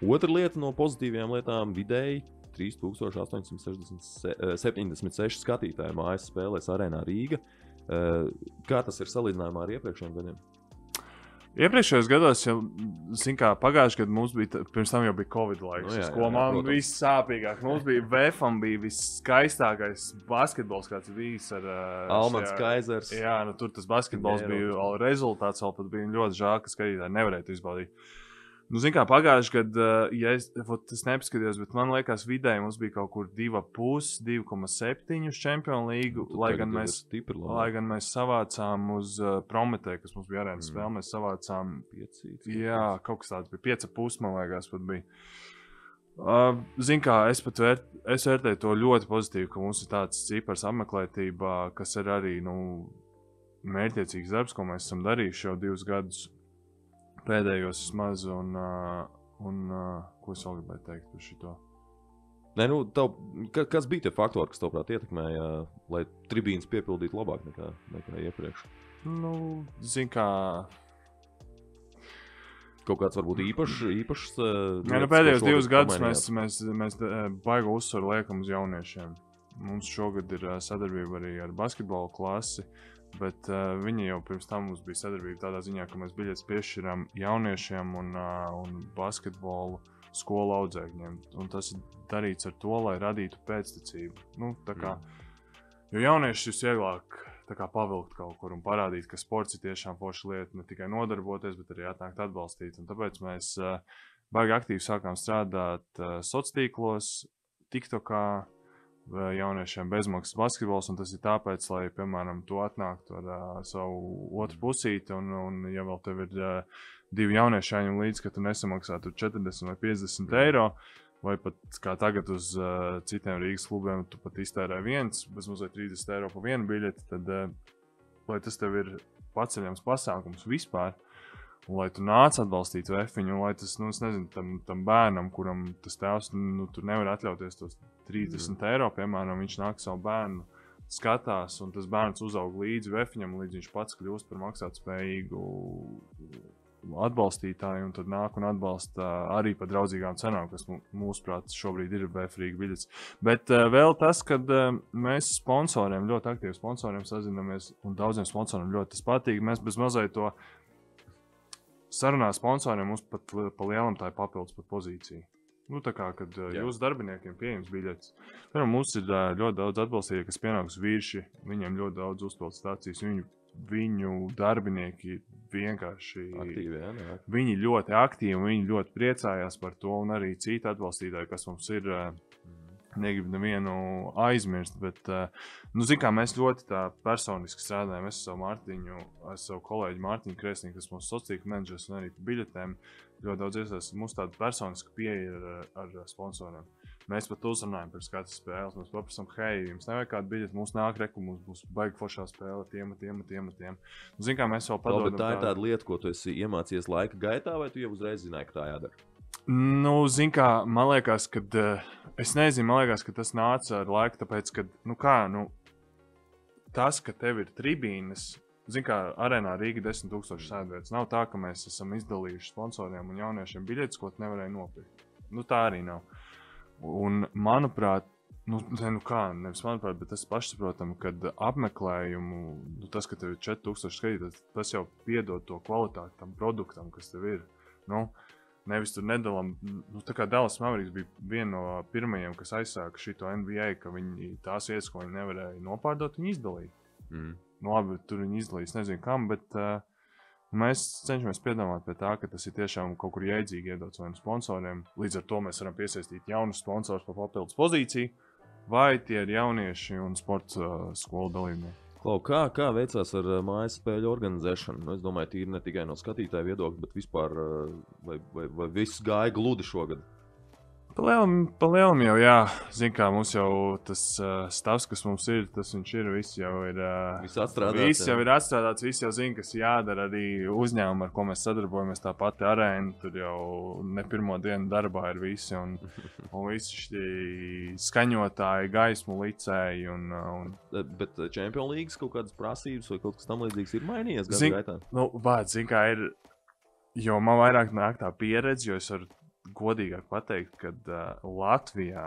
Otra lieta no pozitīvām lietām - vidēji 3876 skatītāji mājas spēlēs arēnā Rīga. Eh, kā tas ir salīdzinājumā ar iepriekšējiem gadiem? Iepriekšējos gados, jau kā, pagājušajā gadā mums bija, pirms tam jau bija Covid laiks, nu, jā, ko man bija vissāpīgāk. Mums bija VFM, bija viskaistākais basketbols, kāds bijis ar uh, Almans Kaisers. Jā, nu, tur tas basketbols Nē, bija rezultāts, vēl pat bija ļoti žēl, ka skatītāji nevarēja izbaudīt. Nu, Zinām, kā pagājušajā gadā, ja es, es nepaskatījos, bet man liekas, vidēji mums bija kaut kur 2,5, 2,7 uz Champions League. Nu, lai, gan mēs, stipri, lai gan mēs savācām uz uh, Prometēju, kas mums bija arēnas mm. spēle, mēs savācām 5. Jā, kaut kas tāds bija 5,5 man liekas, pat bija. Uh, Ziniet, kā es pat vērt, es vērtēju to ļoti pozitīvi, ka mums ir tāds cipars apmeklētībā, kas ir arī nu, mērķiecīgs darbs, ko mēs esam darījuši jau divus gadus pēdējos vismaz, un, un ko es vēl gribēju teikt par šo? Nē, nu, tev, kas bija tie faktori, kas tavuprāt ietekmēja, lai tribīnas piepildītu labāk nekā, nekā iepriekš? Nu, zin kā. Kaut kāds varbūt īpašs. īpašs Nē, nu, pēdējos divus gadus mēs, mēs, mēs baigu uzsvaru liekam uz jauniešiem. Mums šogad ir sadarbība arī ar basketbalu klasi. Uh, Bet uh, viņi jau pirms tam mums bija sadarbība tādā ziņā, ka mēs biļetes piešķirām jauniešiem un, uh, un basketbolu skolu audzēkņiem. Un tas ir darīts ar to, lai radītu pēctecību. Nu, kā, mm. jo jaunieši ir vieglāk kā, pavilkt kaut kur un parādīt, ka sports ir tiešām forša lieta, ne tikai nodarboties, bet arī atnākt atbalstīt. Un tāpēc mēs uh, baigi aktīvi sākām strādāt uh, sociālos tīklos, TikTokā jauniešiem bezmaksas basketbols. Tas ir tāpēc, lai, piemēram, tu atnāktu ar uh, savu otru pusīti, un, un ja vēl tev ir uh, divi jaunieši jāņem līdzi, ka tu nesamaksā 40 vai 50 eiro. Vai pat kā tagad uz uh, citiem Rīgas klubiem, tu pat iztērē viens, bezmazliet 30 eiro par vienu biļeti, tad, uh, lai tas tev ir paceļams pasākums vispār, Un, lai tu nāc atbalstīt vefiņu, un lai tas, nu, nezinu, tam, tam bērnam, kuram tas tēvs, nu, tur nevar atļauties tos 30 mm. eiro, piemēram, viņš nāk savu bērnu, skatās, un tas bērns uzaug līdzi vefiņam, līdz viņš pats kļūst par maksātspējīgu atbalstītāju, un tad nāk un atbalsta arī par draudzīgām cenām, kas mūsuprāt šobrīd ir BFRīga biļets. Bet uh, vēl tas, ka uh, mēs sponsoriem, ļoti aktīvi sponsoriem sazināmies, un daudziem sponsoriem ļoti tas patīk. Mēs bez mazliet to sarunā sponsoriem mums pat pa lielam tā ir papildus pat pozīcija. Nu, tā kā kad Jā. jūsu darbiniekiem ir pieejams biļets. Piemēram, mums ir ļoti daudz atbalstītāju, kas pienāks vīrši. Viņiem ļoti daudz uzpildes stācijas. Viņu, viņu darbinieki vienkārši aktīvi. Jā, jā. Viņi ļoti aktīvi, viņi ļoti priecājās par to. Un arī citi atbalstītāji, kas mums ir negribu nevienu aizmirst, bet, uh, nu, zin, kā mēs ļoti personiski strādājam. Es savu Mārtiņu, es savu kolēģi Mārtiņu Kresniņu, kas mums sociālais menedžers un arī biļetēm ļoti daudz iesaistās. Mums tāda personiska pieeja ar, ar sponsoriem. Mēs pat uzrunājam pirms katras spēles. Mēs paprasām, hei, jums nevajag kādu biļeti, mums nāk reku, mums būs baigi foršā spēle, tiem, tiem, tiem, tiem. Nu, Zinām, kā mēs vēl padomājam. Tā ir tāda lieta, ko tu esi iemācījies laika gaitā, vai tu jau uzreiz zināji, ka tā jādara? Nu, zin kā, man liekas, ka uh, es nezinu, man liekas, ka tas nāca ar laiku, tāpēc, ka, nu, kā, nu, tas, ka tev ir tribīnes, zin kā, arēnā Rīga 10 tūkstoši sēdvietas, nav tā, ka mēs esam izdalījuši sponsoriem un jauniešiem biļetes, ko tu nevarēji nopirkt. Nu, tā arī nav. Un, manuprāt, Nu, ne, nu kā, nevis manuprāt, bet tas pašsaprotami, ka apmeklējumu, nu, tas, ka tev ir 4000 skatītāji, tas jau piedod to kvalitāti tam produktam, kas tev ir. Nu, nevis tur nedalām, nu, tā kā Dallas Mavericks bija viena no pirmajiem, kas aizsāka šo NBA, ka viņi tās vietas, ko viņi nevarēja nopārdot, viņi izdalīja. Mm. Nu, labi, tur viņi izdalīja, nezinu kam, bet uh, mēs cenšamies piedomāt pie tā, ka tas ir tiešām kaut kur jēdzīgi iedots vai nu sponsoriem. Līdz ar to mēs varam piesaistīt jaunus sponsorus par papildus pozīciju vai tie ir jaunieši un sporta uh, skolu dalībnieki. Klau, kā, kā veicās ar uh, mājas spēļu organizēšanu? Nu, es domāju, tīri ne tikai no skatītāja viedokļa, bet vispār uh, vai, vai, vai viss gāja gludi šogad? Palielam jau, jā, zin kā mums jau tas uh, stāsts, kas mums ir, tas viņš ir, viss jau ir. Uh, viss atstrādāts. Viss jau ir atstrādāts, viss jau zina, kas jādara arī uzņēmumi, ar ko mēs sadarbojamies. Tā pati arēna, tur jau ne pirmo dienu darbā ir visi, un, un visi šie skaņotāji, gaismu licēji. Un, un... Bet Champions League kaut kādas prasības vai kaut kas tamlīdzīgs ir mainījies gadu zin, gaitā? Nu, vārds, zin kā ir, jo man vairāk nāk tā pieredze, jo es varu godīgāk pateikt, ka uh, Latvijā,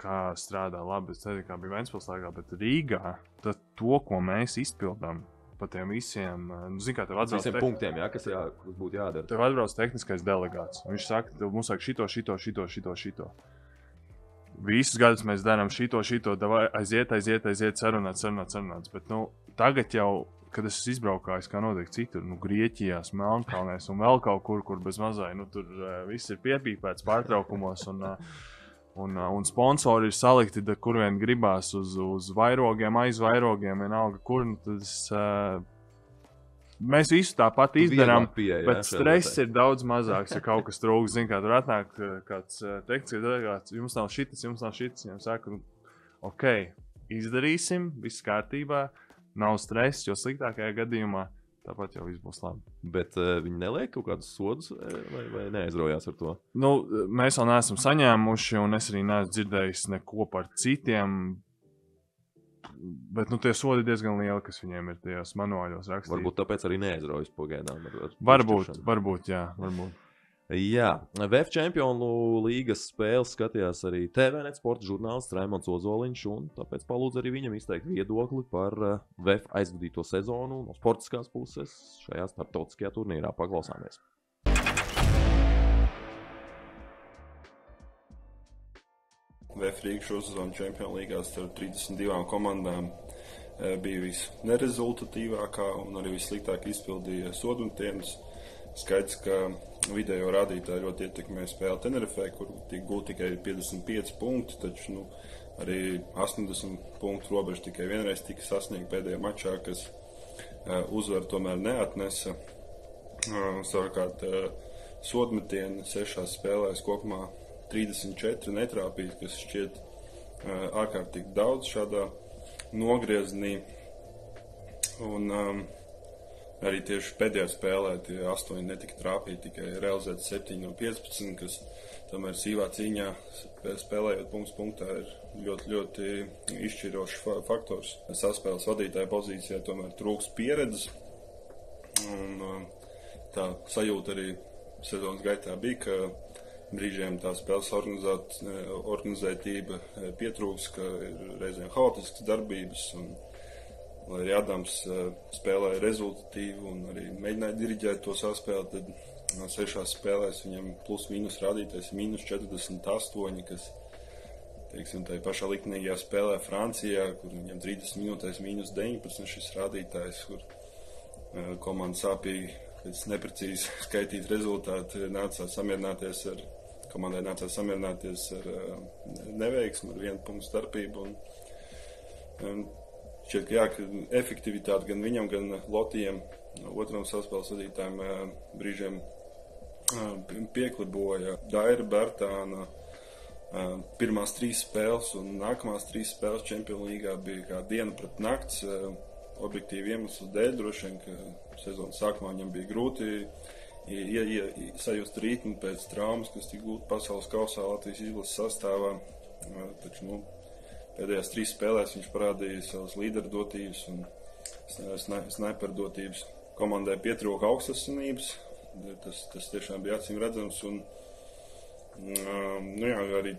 kā strādā labi, es nezinu, kā bija Vēnspils laikā, bet Rīgā, tad to, ko mēs izpildām, pa tiem visiem, nu, zin, kā tev atbrauc. Visiem te... punktiem, jā, kas, jā, kas būtu jādara. Tev atbrauc tehniskais delegāts. Viņš saka, tev mums vajag šito, šito, šito, šito, šito. Visus gadus mēs darām šito, šito, aiziet, aiziet, aiziet, sarunāt, sarunāt, sarunāt. Bet nu, tagad jau kad es izbraukāju, kā notiek citur, nu, Grieķijā, Melnkalnēs un vēl kaut kur, kur bez mazai, nu, tur uh, viss ir piepīpēts pārtraukumos. Un, uh, Un, uh, un sponsori ir salikti, da, kur vien gribās, uz, uz vairogiem, aiz vairogiem, vienalga, kur. Nu, tas, uh, mēs visu tāpat izdarām, pieeja, bet stress ir daudz mazāks. Ja kaut kas trūks, zina, kā tur atnāk kāds teiks, ka jums nav šis, jums nav šis. Viņam saka, ok, izdarīsim, viss kārtībā nav stress, jo sliktākajā gadījumā tāpat jau viss būs labi. Bet uh, viņi neliek kaut kādus sodus vai, vai neaizraujās ar to? Nu, mēs vēl neesam saņēmuši, un es arī neesmu dzirdējis neko par citiem. Bet nu, tie sodi diezgan lieli, kas viņiem ir tajos manuāļos rakstīti. Varbūt tāpēc arī neaizraujas pagaidām. Ar, ar varbūt, varbūt, jā. Varbūt. Jā, VF čempionu līgas spēles skatījās arī TVNet sporta žurnālists Raimons Ozoliņš, un tāpēc palūdzu arī viņam izteikt viedokli par eh, VF aizvadīto sezonu no sportiskās puses šajā starptautiskajā turnīrā. Paklausāmies! VF Rīgas šosezonu čempionu līgā starp 32 komandām eh, bija visnerezultatīvākā un arī vissliktāk izpildīja sodumtienas. Skaidrs, ka video rādītāji ļoti ietekmē spēli Tenerifē, kur tika gūti tikai 55 punkti, taču nu, arī 80 punktu robeža tikai vienreiz tika sasniegta pēdējā mačā, kas uh, uzvaru tomēr neatnesa. Uh, savukārt uh, sodmetieni sešās spēlēs kopumā 34 netrāpīt, kas šķiet uh, ārkārtīgi daudz šādā nogriezienī. Un, um, arī tieši pēdējā spēlē tie astoņi netika trāpīti, tikai realizēti 7 no 15, kas tomēr sīvā cīņā spēlējot punkts punktā ir ļoti, ļoti izšķirošs faktors. Saspēles vadītāja pozīcijā tomēr trūks pieredzes. Un, um, tā sajūta arī sezonas gaitā bija, ka brīžiem tā spēles organizētība pietrūks, ka ir reizēm haotiskas darbības. Un, lai arī Adams uh, spēlēja rezultatīvi un arī mēģināja diriģēt to saspēli, tad no sešās spēlēs viņam plus-minus rādītais ir minus 48, kas, teiksim, tā pašā liktenīgajā spēlē Francijā, kur viņam 30 minūtēs minus 19 šis rādītājs, kur uh, komanda sāpīgi pēc neprecīzi skaitīt rezultātu nācās samierināties ar, komandai nācās samierināties ar uh, neveiksmu, ar vienu punktu starpību. Un, un Šķiet, ka, jā, ka efektivitāte gan viņam, gan Lotijam, otram saspēles vadītājiem, brīžiem piekliboja Daira Bertāna. Pirmās trīs spēles un nākamās trīs spēles Champions League bija kā diena pret nakts. Objektīvi iemeslu dēļ, droši vien, ka sezonas sākumā viņam bija grūti ie, ie, sajust ritmu pēc traumas, kas tika gūta pasaules kausā Latvijas izlases sastāvā. Taču, nu, pēdējās trīs spēlēs viņš parādīja savas līderdotības un snaiperdotības. Komandai pietrūka augstasinības, tas, tas tiešām bija acīm redzams. Un, um, nu jā, arī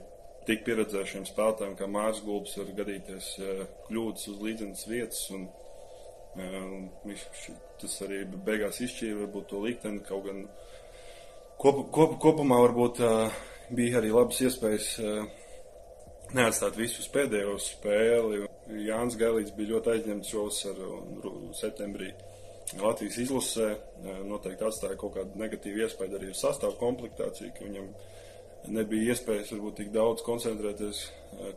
tik pieredzējušiem spēlētājiem, kā Mārcis Gulbs, var gadīties uh, kļūdas uz līdzenas vietas. Un, uh, viņš, tas arī beigās izšķīra to likteni, kaut gan kop, kop, kopumā varbūt uh, bija arī labas iespējas uh, neatstāt visus pēdējos spēli. Jānis Gailīts bija ļoti aizņemts šovasar un septembrī. Latvijas izlasē noteikti atstāja kaut kādu negatīvu iespēju arī ar sastāvu komplektāciju, ka viņam nebija iespējas varbūt tik daudz koncentrēties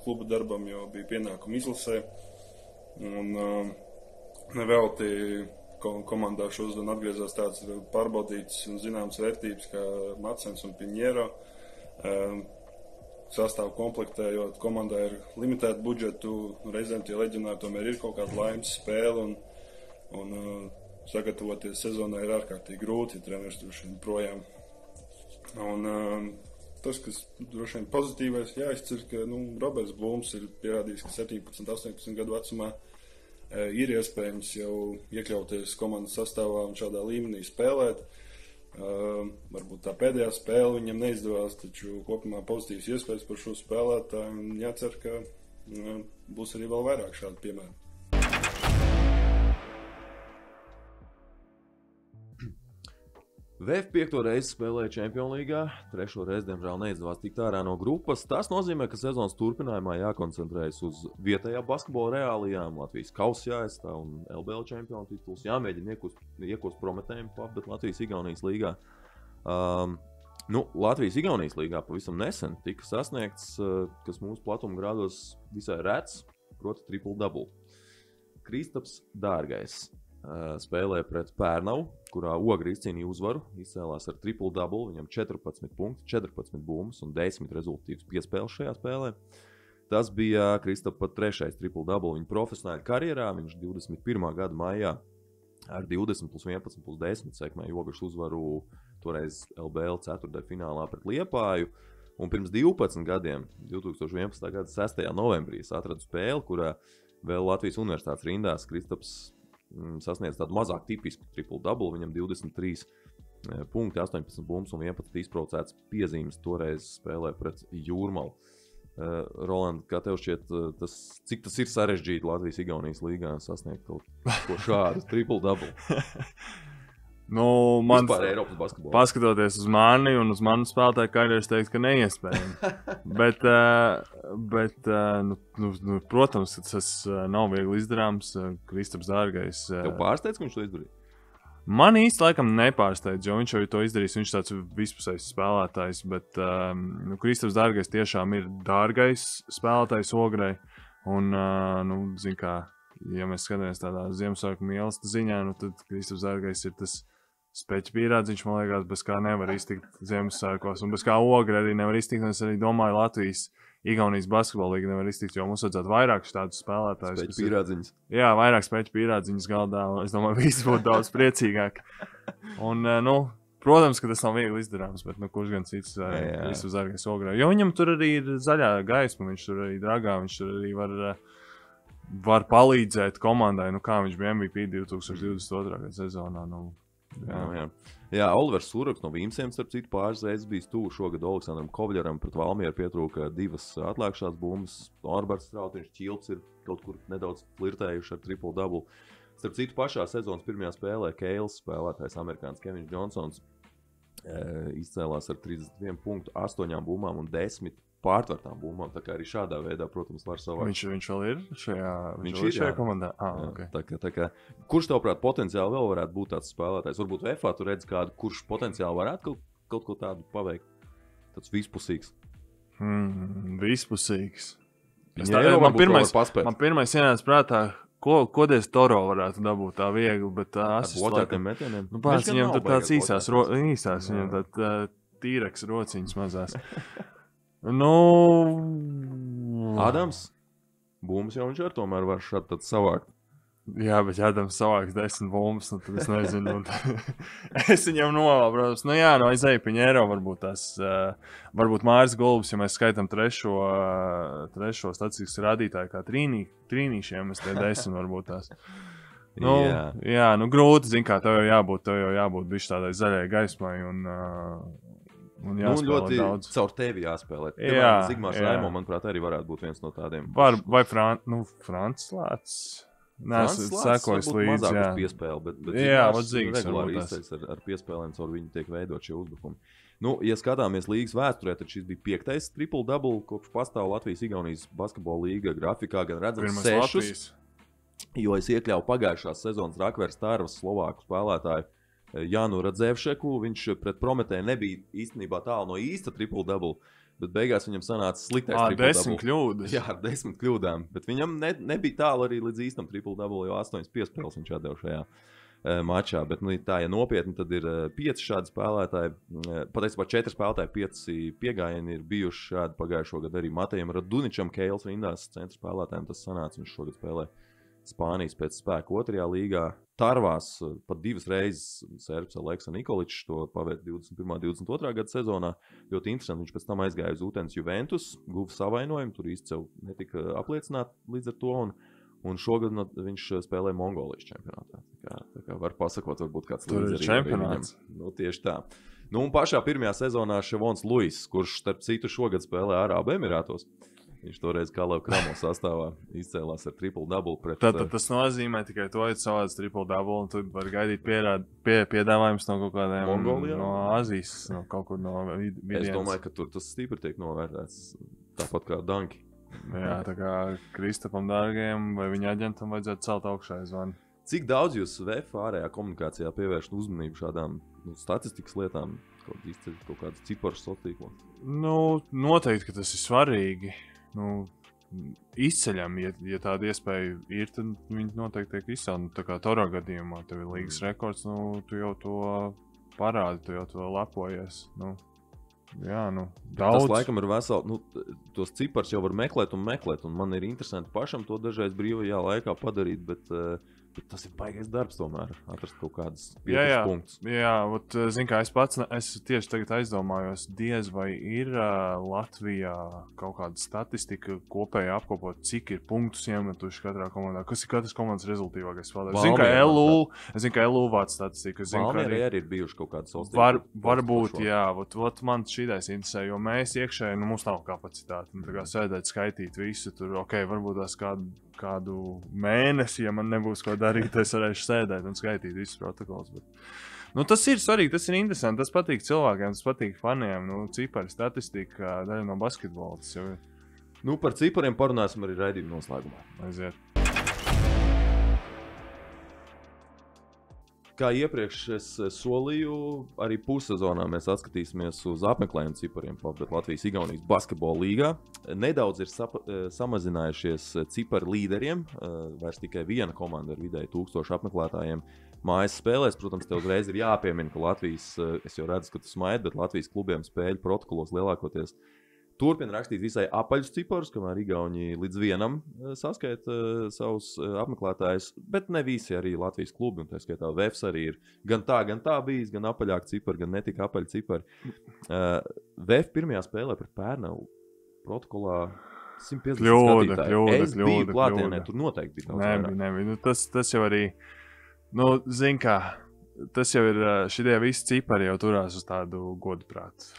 kluba darbam, jo bija pienākumi izlasē. Un nevelti komandā šodien atgriezās tāds pārbaudīts un zināms vērtības kā Macens un Piņero sastāvu komplektējot, komandai ir limitēta budžetu, reizēm tie leģionāri tomēr ir kaut kāda laimes spēle, un, un uh, sagatavoties sezonai ir ārkārtīgi grūti, treneris droši vien projām. Un, uh, tas, kas droši vien pozitīvais jāizcer, ka nu, Roberts Blūms ir pierādījis, ka 17, 18 gadu vecumā uh, ir iespējams jau iekļauties komandas sastāvā un šādā līmenī spēlēt. Uh, Uh, varbūt tā pēdējā spēle viņam neizdevās, taču kopumā pozitīvas iespējas par šo spēlētāju. Jācer, ka uh, būs arī vēl vairāk šādu piemēru. VF piekto reizi spēlēja Champions League, trešo reizi, diemžēl, neizdevās tikt ārā no grupas. Tas nozīmē, ka sezonas turpinājumā jākoncentrējas uz vietējā basketbola reālijām. Latvijas kausa jāaizstāv un LBL čempionu tituls jāmēģina iekust, iekust prometējumu, bet Latvijas-Igaunijas līgā. Um, nu, Latvijas-Igaunijas līgā pavisam nesen tika sasniegts, uh, kas mūsu platuma grādos visai rets, proti, triple double. Kristaps Dārgais spēlē pret Pērnavu, kurā Ogra izcīnīja uzvaru. Izcēlās ar triple double, viņam 14 punktus, 14 bumbas un 10 rezultātus piespēles šajā spēlē. Tas bija Kristapa trešais triple double viņa profesionālajā karjerā. Viņš 21. gada maijā ar 20 plus 11 plus 10 sekmēja Ogras uzvaru toreiz LBL 4. finālā pret Liepāju. Un pirms 12 gadiem, 2011. gada 6. novembrī, es atradu spēli, kurā vēl Latvijas Universitātes rindās Kristaps sasniedz tādu mazāk tipisku triple double. Viņam 23 eh, punkti, 18 bumbas un 11 izbraucētas piezīmes toreiz spēlē pret Jūrmalu. Uh, Roland, kā tev šķiet, uh, tas, cik tas ir sarežģīti Latvijas-Igaunijas līgā sasniegt kaut ko šādu triple double? Nu, man paskatoties uz mani un uz manu spēlētāju karjeru, es teiktu, ka neiespējami. bet, uh, bet uh, nu, nu, nu, protams, tas uh, nav viegli izdarāms. Kristaps Dārgais. Tev pārsteidz, ka viņš to izdarīja? Man īsti laikam nepārsteidz, jo viņš jau to izdarījis. Viņš ir tāds vispusējs spēlētājs, bet nu, Kristaps Dārgais tiešām ir dārgais spēlētājs ogrei. Un, nu, zin kā, ja mēs skatāmies tādā Ziemassvētku mīlestības ziņā, nu, tad Kristaps Dārgais ir tas Spēļu pierādziņš, man liekas, bez kā nevar iztikt Ziemassvētkos, un bez kā ogre arī nevar iztikt. Es arī domāju, Latvijas, Igaunijas basketbola līnija nevar iztikt, jo mums vajadzētu vairāk šādus spēlētājus. Spēļu pierādziņus. Jā, vairāk spēļu pierādziņus galdā. Es domāju, visi būtu daudz priecīgāki. Un, eh, nu, protams, ka tas nav viegli izdarāms, bet nu, kurš gan cits visu zārgais ogrē. Jo viņam tur arī ir zaļā gaisma, viņš tur arī dragā, viņš tur arī var. Var palīdzēt komandai, nu kā viņš bija MVP 2022. sezonā. Nu, Jā, jā. jā Olivers Suraks no Vīmsiem, starp citu, pāris reizes bija stūri. Šogad Aleksandram Kovļaram pret Valmieru pietrūka divas atlēkšās bumbas. Norberts Strautiņš Čilps ir kaut kur nedaudz flirtējuši ar triple double. Starp citu, pašā sezonas pirmajā spēlē Keils spēlētājs amerikānis Kevins Džonsons e, izcēlās ar 31 punktu, 8 bumbām un 10 pārtvērtām bumbām. Tā kā arī šādā veidā, protams, var savākt. Viņš, viņš vēl ir šajā, viņš viņš ir šajā jā. komandā. Ah, Jā, okay. tā, kā, tā kā, kurš, tavuprāt, potenciāli vēl varētu būt tāds spēlētājs? Varbūt VFā tur redz kādu, kurš potenciāli varētu kaut, kaut ko tādu paveikt. Tāds vispusīgs. Mm, vispusīgs. Es tā, jau man, pirmais, man pirmais ienāca prātā, ko, ko Dievs Toro varētu dabūt tā viegli, bet asists bloķētiem laikam- metieniem. Nu, gan viņam tur tāds īsās, ro, īsās viņam Jā. tāds tīreks rociņas mazās. nu, Ādams. Būms jau viņš ar tomēr var šādi savākt. Jā, bet ja Adams savāks desmit bumbas, nu, tad es nezinu. un es viņam novēlu, protams, nu jā, no aizēja Piņēro varbūt tas, uh, varbūt Māris Gulbis, ja mēs skaitām trešo, uh, trešo statistikas rādītāju kā trīnī, trīnīšiem, es te desmit varbūt tās. Nu, jā. Jā. jā, nu grūti, zin kā, tev jau jābūt, tev jau jābūt bišķi tādai zaļai gaismai un uh, Un Nu, jāspēlē ļoti daudz. caur tevi jāspēlē. Jā, Piemēram, Zigmārs jā. Raimo, manuprāt, arī varētu būt viens no tādiem. Var, vai Fran nu, Frants Lācis? Nē, es sekoju līdzi. Jā. uz piespēli, bet, bet Jā, Zigmārs regulāri izceļas ar, ar piespēlēm, caur viņu tiek veidot šie uzbrukumi. Nu, ja skatāmies līgas vēsturē, tad šis bija piektais triple double, kopš pastāv Latvijas-Igaunijas basketbola līga grafikā, gan redzams, sešus. Jo es iekļauju pagājušās sezonas Rakveres Tārvas Slovāku spēlētāju Jānu Radzēvšeku. Viņš pret Prometēju nebija īstenībā tālu no īsta triple double, bet beigās viņam sanāca Ā, triple desmit kļūdas. Jā, ar desmit kļūdām, bet viņam ne, nebija tālu arī līdz īstam triple double, jo astoņas piespēles viņš atdeva šajā uh, mačā. Bet, nu, tā, ja nopietni, tad ir uh, pieci šādi spēlētāji. Uh, patiesībā četri spēlētāji, pieci piegājieni ir bijuši šādi pagājušo gadu arī Matejam Raduničam, Keils Rindās, centra spēlētājiem tas sanāca. Viņš šogad spēlē Spānijas pēc spēka otrajā līgā. Tarvās uh, pat divas reizes Serbs Aleksa Nikoličs to paveica 21. un 22. gada sezonā. Ļoti interesanti. Viņš pēc tam aizgāja uz Utens Juventus, guva savainojumu, tur īsti sev netika apliecināts līdz ar to. Un, un šogad no, viņš uh, spēlē Mongolijas čempionātā. Tā kā, tā kā var pasakot, varbūt kāds Tur ir čempionāts. Nu, tieši tā. Nu, un pašā pirmajā sezonā Ševons Luis, kurš starp citu šogad spēlē Arābu Emirātos. Viņš toreiz Kalnu Kramo sastāvā izcēlās ar triple double pret Tad, tad tas nozīmē tikai to, ka savāds triple double, un tu vari gaidīt pierād, pie, piedāvājumus no kaut kādiem Mongolijā? no Azijas, no kaut kur no vid- Es vidienes. domāju, ka tur tas stipri tiek novērtēts. Tāpat kā Danki. Jā, tā kā Kristapam Dārgajam vai viņa aģentam vajadzētu celt augšā zvanu. Cik daudz jūs VF ārējā komunikācijā pievēršat uzmanību šādām nu, statistikas lietām, kaut, izceļ, kaut kādas ciparu sociālos tīklos? Nu, noteikti, ka tas ir svarīgi. Nu, izceļam, ja, ja tāda iespēja ir, tad viņi noteikti tiek izcelti. Nu, tā kā Toro gadījumā tev ir līgas rekords, nu, tu jau to parādi, tu jau to lepojies. Nu, jā, nu, daudz. Tas laikam ir vesels. Nu, tos ciparus jau var meklēt un meklēt. Un man ir interesanti pašam to dažreiz brīvajā laikā padarīt. Bet, uh, bet tas ir baigais darbs tomēr. Atrast kaut kādus Jā, jā. punktus. Jā, ot, zin, kā es pats es tieši tagad aizdomājos, diez vai ir uh, Latvijā kaut kāda statistika kopēji apkopot, cik ir punktus iemetuši katrā komandā. Kas ir katras komandas rezultātīvākais spēlētājs? Zinu, ka LU, es zinu, ka LU vāc statistika. Zinu, ka arī arī ir bijuši kaut kādas sociālas Var, varbūt, jā, ot, ot, man šīs interesē, jo mēs iekšēji, nu, mums nav kapacitāte. Nu, tā kā sēdēt, skaitīt visu, tur, ok, varbūt tās kādu, kādu mēnesi, ja man nebūs ko darīt, es varēšu sēdēt un skaitīt visus protokolus. Bet... Nu, tas ir svarīgi, tas ir interesanti. Tas patīk cilvēkiem, tas patīk faniem. Nu, cipari, statistika, daļa no basketbola. Jau Nu, par cipariem parunāsim arī raidījuma noslēgumā. aiziet. Kā iepriekš es eh, solīju, arī pussezonā mēs atskatīsimies uz apmeklējumu cipariem Latvijas-Igaunijas basketbola līgā. Nedaudz ir sapa, eh, samazinājušies eh, cipari līderiem. Vairs tikai viena komanda ar vidēji tūkstošu apmeklētājiem. Mājas spēlēs, protams, te uzreiz ir jāpiemina, ka Latvijas, es jau redzu, ka tu smaidi, bet Latvijas klubiem spēļu protokolos lielākoties Turpina rakstīt visai apaļus ciparus, kamēr Igauni līdz vienam eh, saskaita uh, savus uh, apmeklētājus, bet ne visi arī Latvijas klubi, un tā skaitā VFS arī ir gan tā, gan tā bijis, gan apaļāk cipari, gan netika apaļi cipari. Uh, VF pirmajā spēlē pret Pērnavu protokolā 150 Kļūda, kļūda, es biju kļūda, klātienē, kļūda. tur noteikti bija Nē, vairāk. nē, nu, tas, tas jau arī, nu, zin kā, tas jau ir, šie visi cipari jau turās uz tādu godprātu.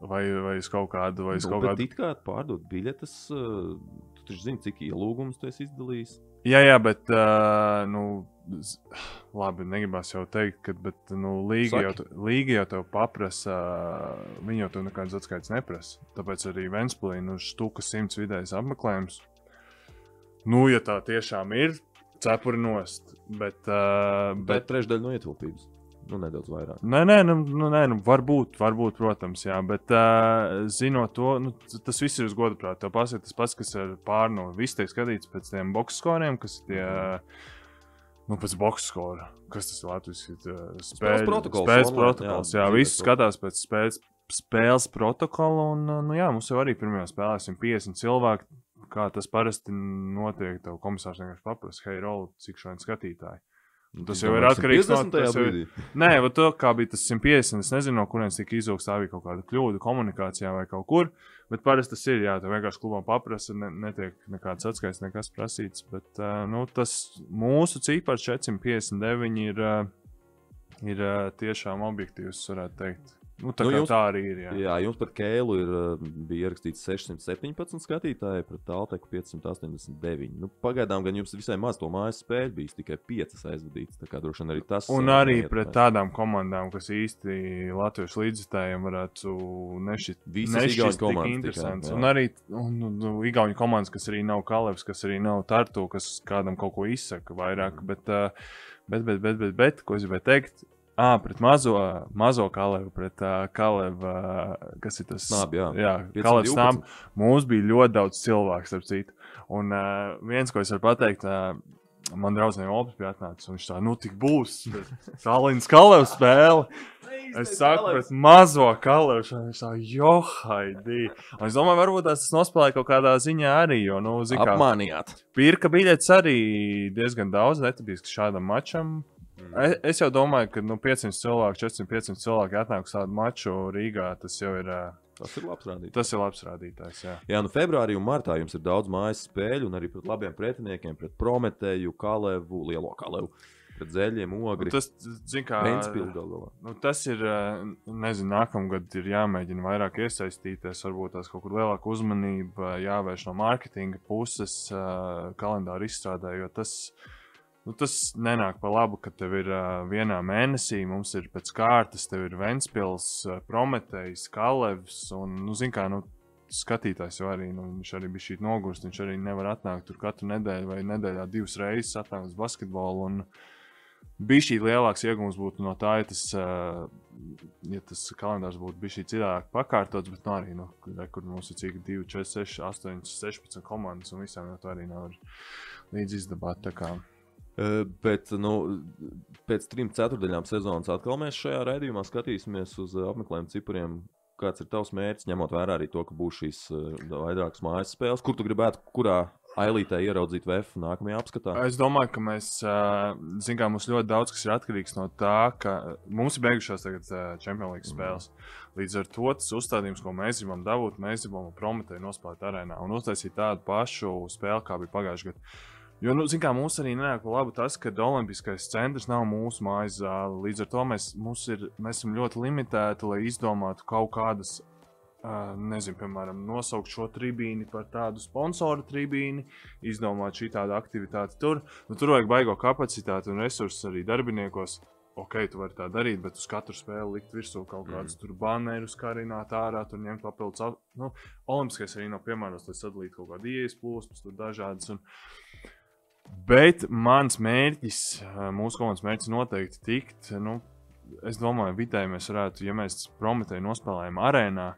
Vai, vai uz kaut kādu, vai uz Nu, kaut kādu. it kā pārdot biļetes, tu taču zini, cik ielūgumus tu esi izdarījis. Jā, jā, bet, uh, nu, labi, negribas jau teikt, ka, bet, nu, līga jau, līga jau tev paprasa, viņi jau tev nekādas atskaites neprasa. Tāpēc arī Ventspilī, nu, štuka simts vidējais apmeklējums. Nu, ja tā tiešām ir, cepuri nost, bet, uh, Bet bet trešdaļa no ietilpības. Nu, nedaudz vairāk. Nē, nē, nu, nu, nē nu, varbūt, varbūt, protams, jā, bet uh, zinot to, nu, tas viss ir uz godu prāta. Tev pasaka tas pats, kas ir pārno. Viss tiek skatīts pēc tiem boxu skoriem, kas ir tie, nu, pēc boxu skora. Kas tas ir Latvijas spēles protokols Spēles protokols, jā, jā, viss skatās pēc spēles, spēles protokola, un, nu, jā, mums jau arī pirmajā spēlē 150 cilvēki. Kā tas parasti notiek, tev komisārs vienkārši paprasa, hei, roli, cik šodien skatītāji. Un Tas jau ir atkarīgs no tā, jau ir- Nē, to, kā bija tas 150, es nezinu, no kurienes tika izvilkts. Tā bija kaut kāda kļūda komunikācijā vai kaut kur. Bet parasti tas ir, jā, tev vienkārši klubā paprasta, ne, netiek nekāds atskaits, nekas prasīts. Bet uh, nu, tas mūsu cipars 459 ir, uh, ir uh, tiešām objektīvs, varētu teikt. Nu, tā, Nu, jums- tā arī ir. Jā. Jā, jums par Kēlu ir, uh, bija ierakstīts 617 skatītāji, pret Alteku 589. Nu, pagaidām gan jums visai maz to mājas spēļu bijis, tikai 5 aizvadītas. Tā kā droši vien arī tas. Un uh, arī neietekmē. pret tādām komandām, kas īsti Latvijas līdzekļiem varētu nešķist Visas nešķist igauņu tik komandas tikai, interesants. jā. Un arī un, un, un, Igaunijas komandas, kas arī nav Kalevs, kas arī nav Tartu, kas kādam kaut ko izsaka vairāk. Mm. Bet, uh, bet, bet, bet, bet, bet, ko es gribēju teikt? Ah, pret mazo, mazo Kalevu, pret uh, Kalevu, uh, kas ir tas Snabi, jā. jā 512. Kalevs Snabi. Mums bija ļoti daudz cilvēku, starp citu. Un uh, viens, ko es varu pateikt, uh, man draugs no Olimpas bija atnācis, un viņš tā, nu, tik būs. Salīdzinājums Kalevu spēle. Es saku, pret mazo Kalevu, un viņš tā, johaidī. Un es domāju, varbūt tas nospēlēja kaut kādā ziņā arī, jo, nu, zin kā, Apmānījāt. pirka biļetes arī diezgan daudz, netipiski šādam mačam. Es, es jau domāju, ka nu, 500 cilvēku, 400-500 cilvēku atnāk uz tādu maču Rīgā. Tas jau ir, Tas ir labs rādītājs. tas ir labs rādītājs. Jā. Jā, nu februārī un martā jums ir daudz mājas spēļu, un arī pret labiem pretiniekiem, pret Prometēju, Kalevu, Lielo Kalevu, pret Zeļiem, Nu, Ogri. Tas, zin kā. Nu, tas ir, nezinu, nākamgad ir jāmēģina vairāk iesaistīties, varbūt tās kaut kur lielāka uzmanība jāvērš no mārketinga puses, kalendāra izstrādē, jo tas, nu, tas nenāk pa labu, ka tev ir ā, vienā mēnesī, mums ir pēc kārtas, tev ir Ventspils, ā, Prometējs, Kalevs un, nu, zin kā, nu, skatītājs jau arī, nu, viņš arī bija šī nogurst, viņš arī nevar atnākt tur katru nedēļu vai nedēļā divas reizes atnākt uz basketbolu. Un, bija šī lielāks iegūms būtu no tā, ja tas, uh, ja tas kalendārs būtu bijis citādāk pakārtots, bet nu, arī, nu, kur, mums ir cik 2, 4, 6, 8, 16 komandas un visām jau to arī nevar līdz izdabāt. tā kā. Bet nu, pēc trim ceturdaļām sezonas atkal mēs šajā raidījumā skatīsimies uz apmeklējumu cipriem. Kāds ir tavs mērķis, ņemot vērā arī to, ka būs šīs vairākas mājas spēles? Kur tu gribētu, kurā ailītē ieraudzīt VF nākamajā apskatā? Es domāju, ka mēs, zinām, mums ļoti daudz kas ir atkarīgs no tā, ka mums ir beigušās tagad Champions League spēles. Līdz ar to tas uzstādījums, ko mēs gribam dabūt, mēs gribam prometēt nospēlēt arēnā un uztaisīt tādu pašu spēli, kā bija pagājušajā gadā. Jo, nu, zināmā mērā, mums arī nenāk labu tas, ka Olimpiskais centrs nav mūsu mājas zāle. Līdz ar to mēs, ir, mēs esam ļoti limitēti, lai izdomātu kaut kādas, uh, nezinu, piemēram, nosaukt šo tribīni par tādu sponsoru tribīni, izdomāt šī tāda aktivitāte tur. Nu, tur vajag baigo kapacitāti un resursus arī darbiniekos. Ok, tu vari tā darīt, bet uz katru spēli likt virsū kaut kādus mm. banerus, karināt ārā, tur ņemt papildus. ap- Nu, Olimpiskais arī nav piemērots, lai sadalītu kaut kādu ielas plūsmas, tur dažādas. Un, Bet mans mērķis, eh, mūsu komandas mērķis noteikti tikt. Nu, es domāju, vidēji mēs varētu, ja mēs prometēju nospēlējam arēnā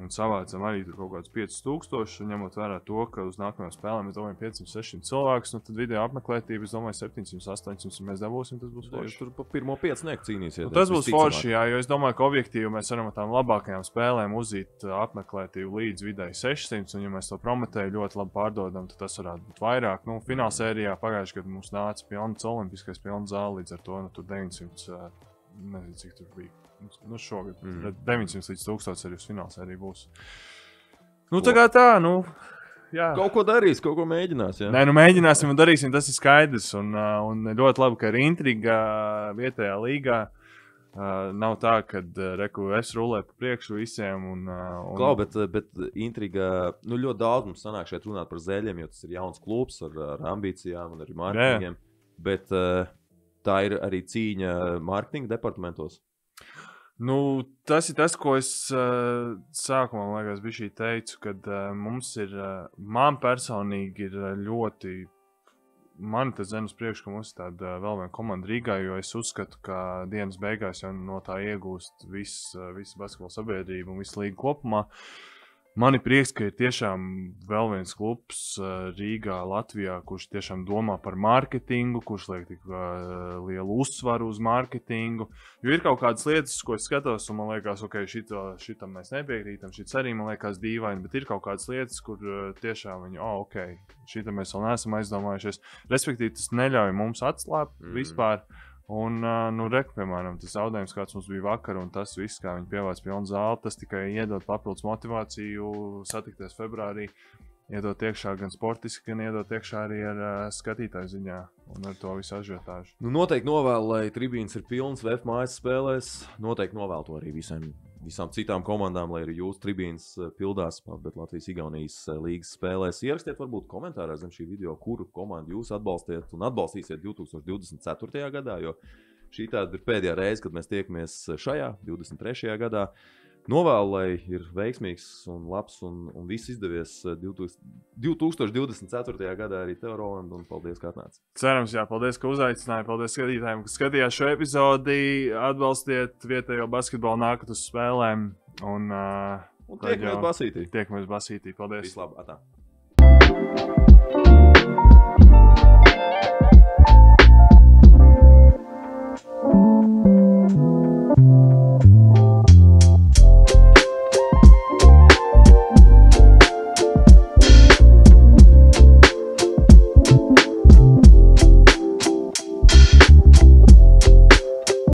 un savācam arī kaut kādus 5000, un ņemot vērā to, ka uz nākamajām spēlēm mēs domājam 500, 600 cilvēkus, nu, tad video apmeklētība, es domāju, 700, 800 un mēs dabūsim, tas būs Jūs forši. tur pa pirmo piecnieku cīnīsieties. Nu, tas būs forši, jā, jo es domāju, ka objektīvi mēs varam ar tām labākajām spēlēm uzīt uh, apmeklētību līdz vidēji 600. Un, ja mēs to prometēju ļoti labi pārdodam, tad tas varētu būt vairāk. Nu, finālsērijā pagājušajā gadā mums nāca pilns olimpiskais pilns zāle, līdz ar to nu, tur 900. Uh, nezinu, cik tur bija. Nu, šogad Mm. mm. 900 līdz 1000 arī uz finālsēriju būs. Nu, tā kā tā, nu. Jā. Kaut ko darīs, kaut ko mēģinās. Jā. Nē, nu mēģināsim un darīsim, tas ir skaidrs. Un, un ļoti labi, ka ir intriga vietējā līgā. Uh, nav tā, ka uh, es rulēju pa priekšu visiem. Un, uh, un... Klau, bet, bet intriga, nu, ļoti daudz mums sanāk šeit runāt par zēļiem, jo tas ir jauns klubs ar, ar ambīcijām un arī mārketingiem. Bet uh, tā ir arī cīņa mārketinga departamentos. Nu, tas ir tas, ko es uh, sākumā liekas, bija šī teicu, kad uh, mums ir, uh, man personīgi ir uh, ļoti, man tas zina uz priekšu, ka mums ir tāda uh, vēl viena komanda Rīgā, jo es uzskatu, ka dienas beigās jau no tā iegūst viss, uh, visa basketbola sabiedrība un visa līga kopumā. Man ir prieks, ka ir tiešām vēl viens klubs uh, Rīgā, Latvijā, kurš tiešām domā par mārketingu, kurš liek tik uh, lielu uzsvaru uz mārketingu. Jo ir kaut kādas lietas, ko es skatos, un man liekas, ok, šito, šitam mēs nepiekrītam, šis arī man liekas dīvaini, bet ir kaut kādas lietas, kur uh, tiešām viņi, oh, ok, šitam mēs vēl neesam aizdomājušies. Respektīvi, tas neļauj mums atslābt mm. vispār. Un, nu, rek, piemēram, tas zaudējums, kāds mums bija vakar, un tas viss, kā viņi pievāc pilnu zāli, tas tikai iedod papildus motivāciju satikties februārī. Iedot iekšā gan sportiski, gan iedot iekšā arī ar uh, skatītāju ziņā un ar to visu ažiotāžu. Nu, noteikti novēlu, lai tribīns ir pilns VF mājas spēlēs. Noteikti novēlu to arī visiem visām citām komandām, lai arī jūsu tribīnas eh, pildās, bet Latvijas-Igaunijas eh, līgas spēlēs. Ierakstiet, varbūt komentārā zem šī video, kuru komandu jūs atbalstiet un atbalstīsiet 2024. gadā, jo šī tāda ir pēdējā reize, kad mēs tiekamies šajā 23. gadā. Novēlu, lai ir veiksmīgs un labs un, un viss izdevies 2024. Eh, gadā arī tev, Roland, un paldies, ka atnāci. Cerams, jā, paldies, ka uzaicināji. Paldies skatītājiem, kas skatījās šo epizodi. Atbalstiet vietējo basketbolu, nākat uz spēlēm. Un, uh, un tiekamies basītī. Tiekamies basītī. Paldies! Vislabāk!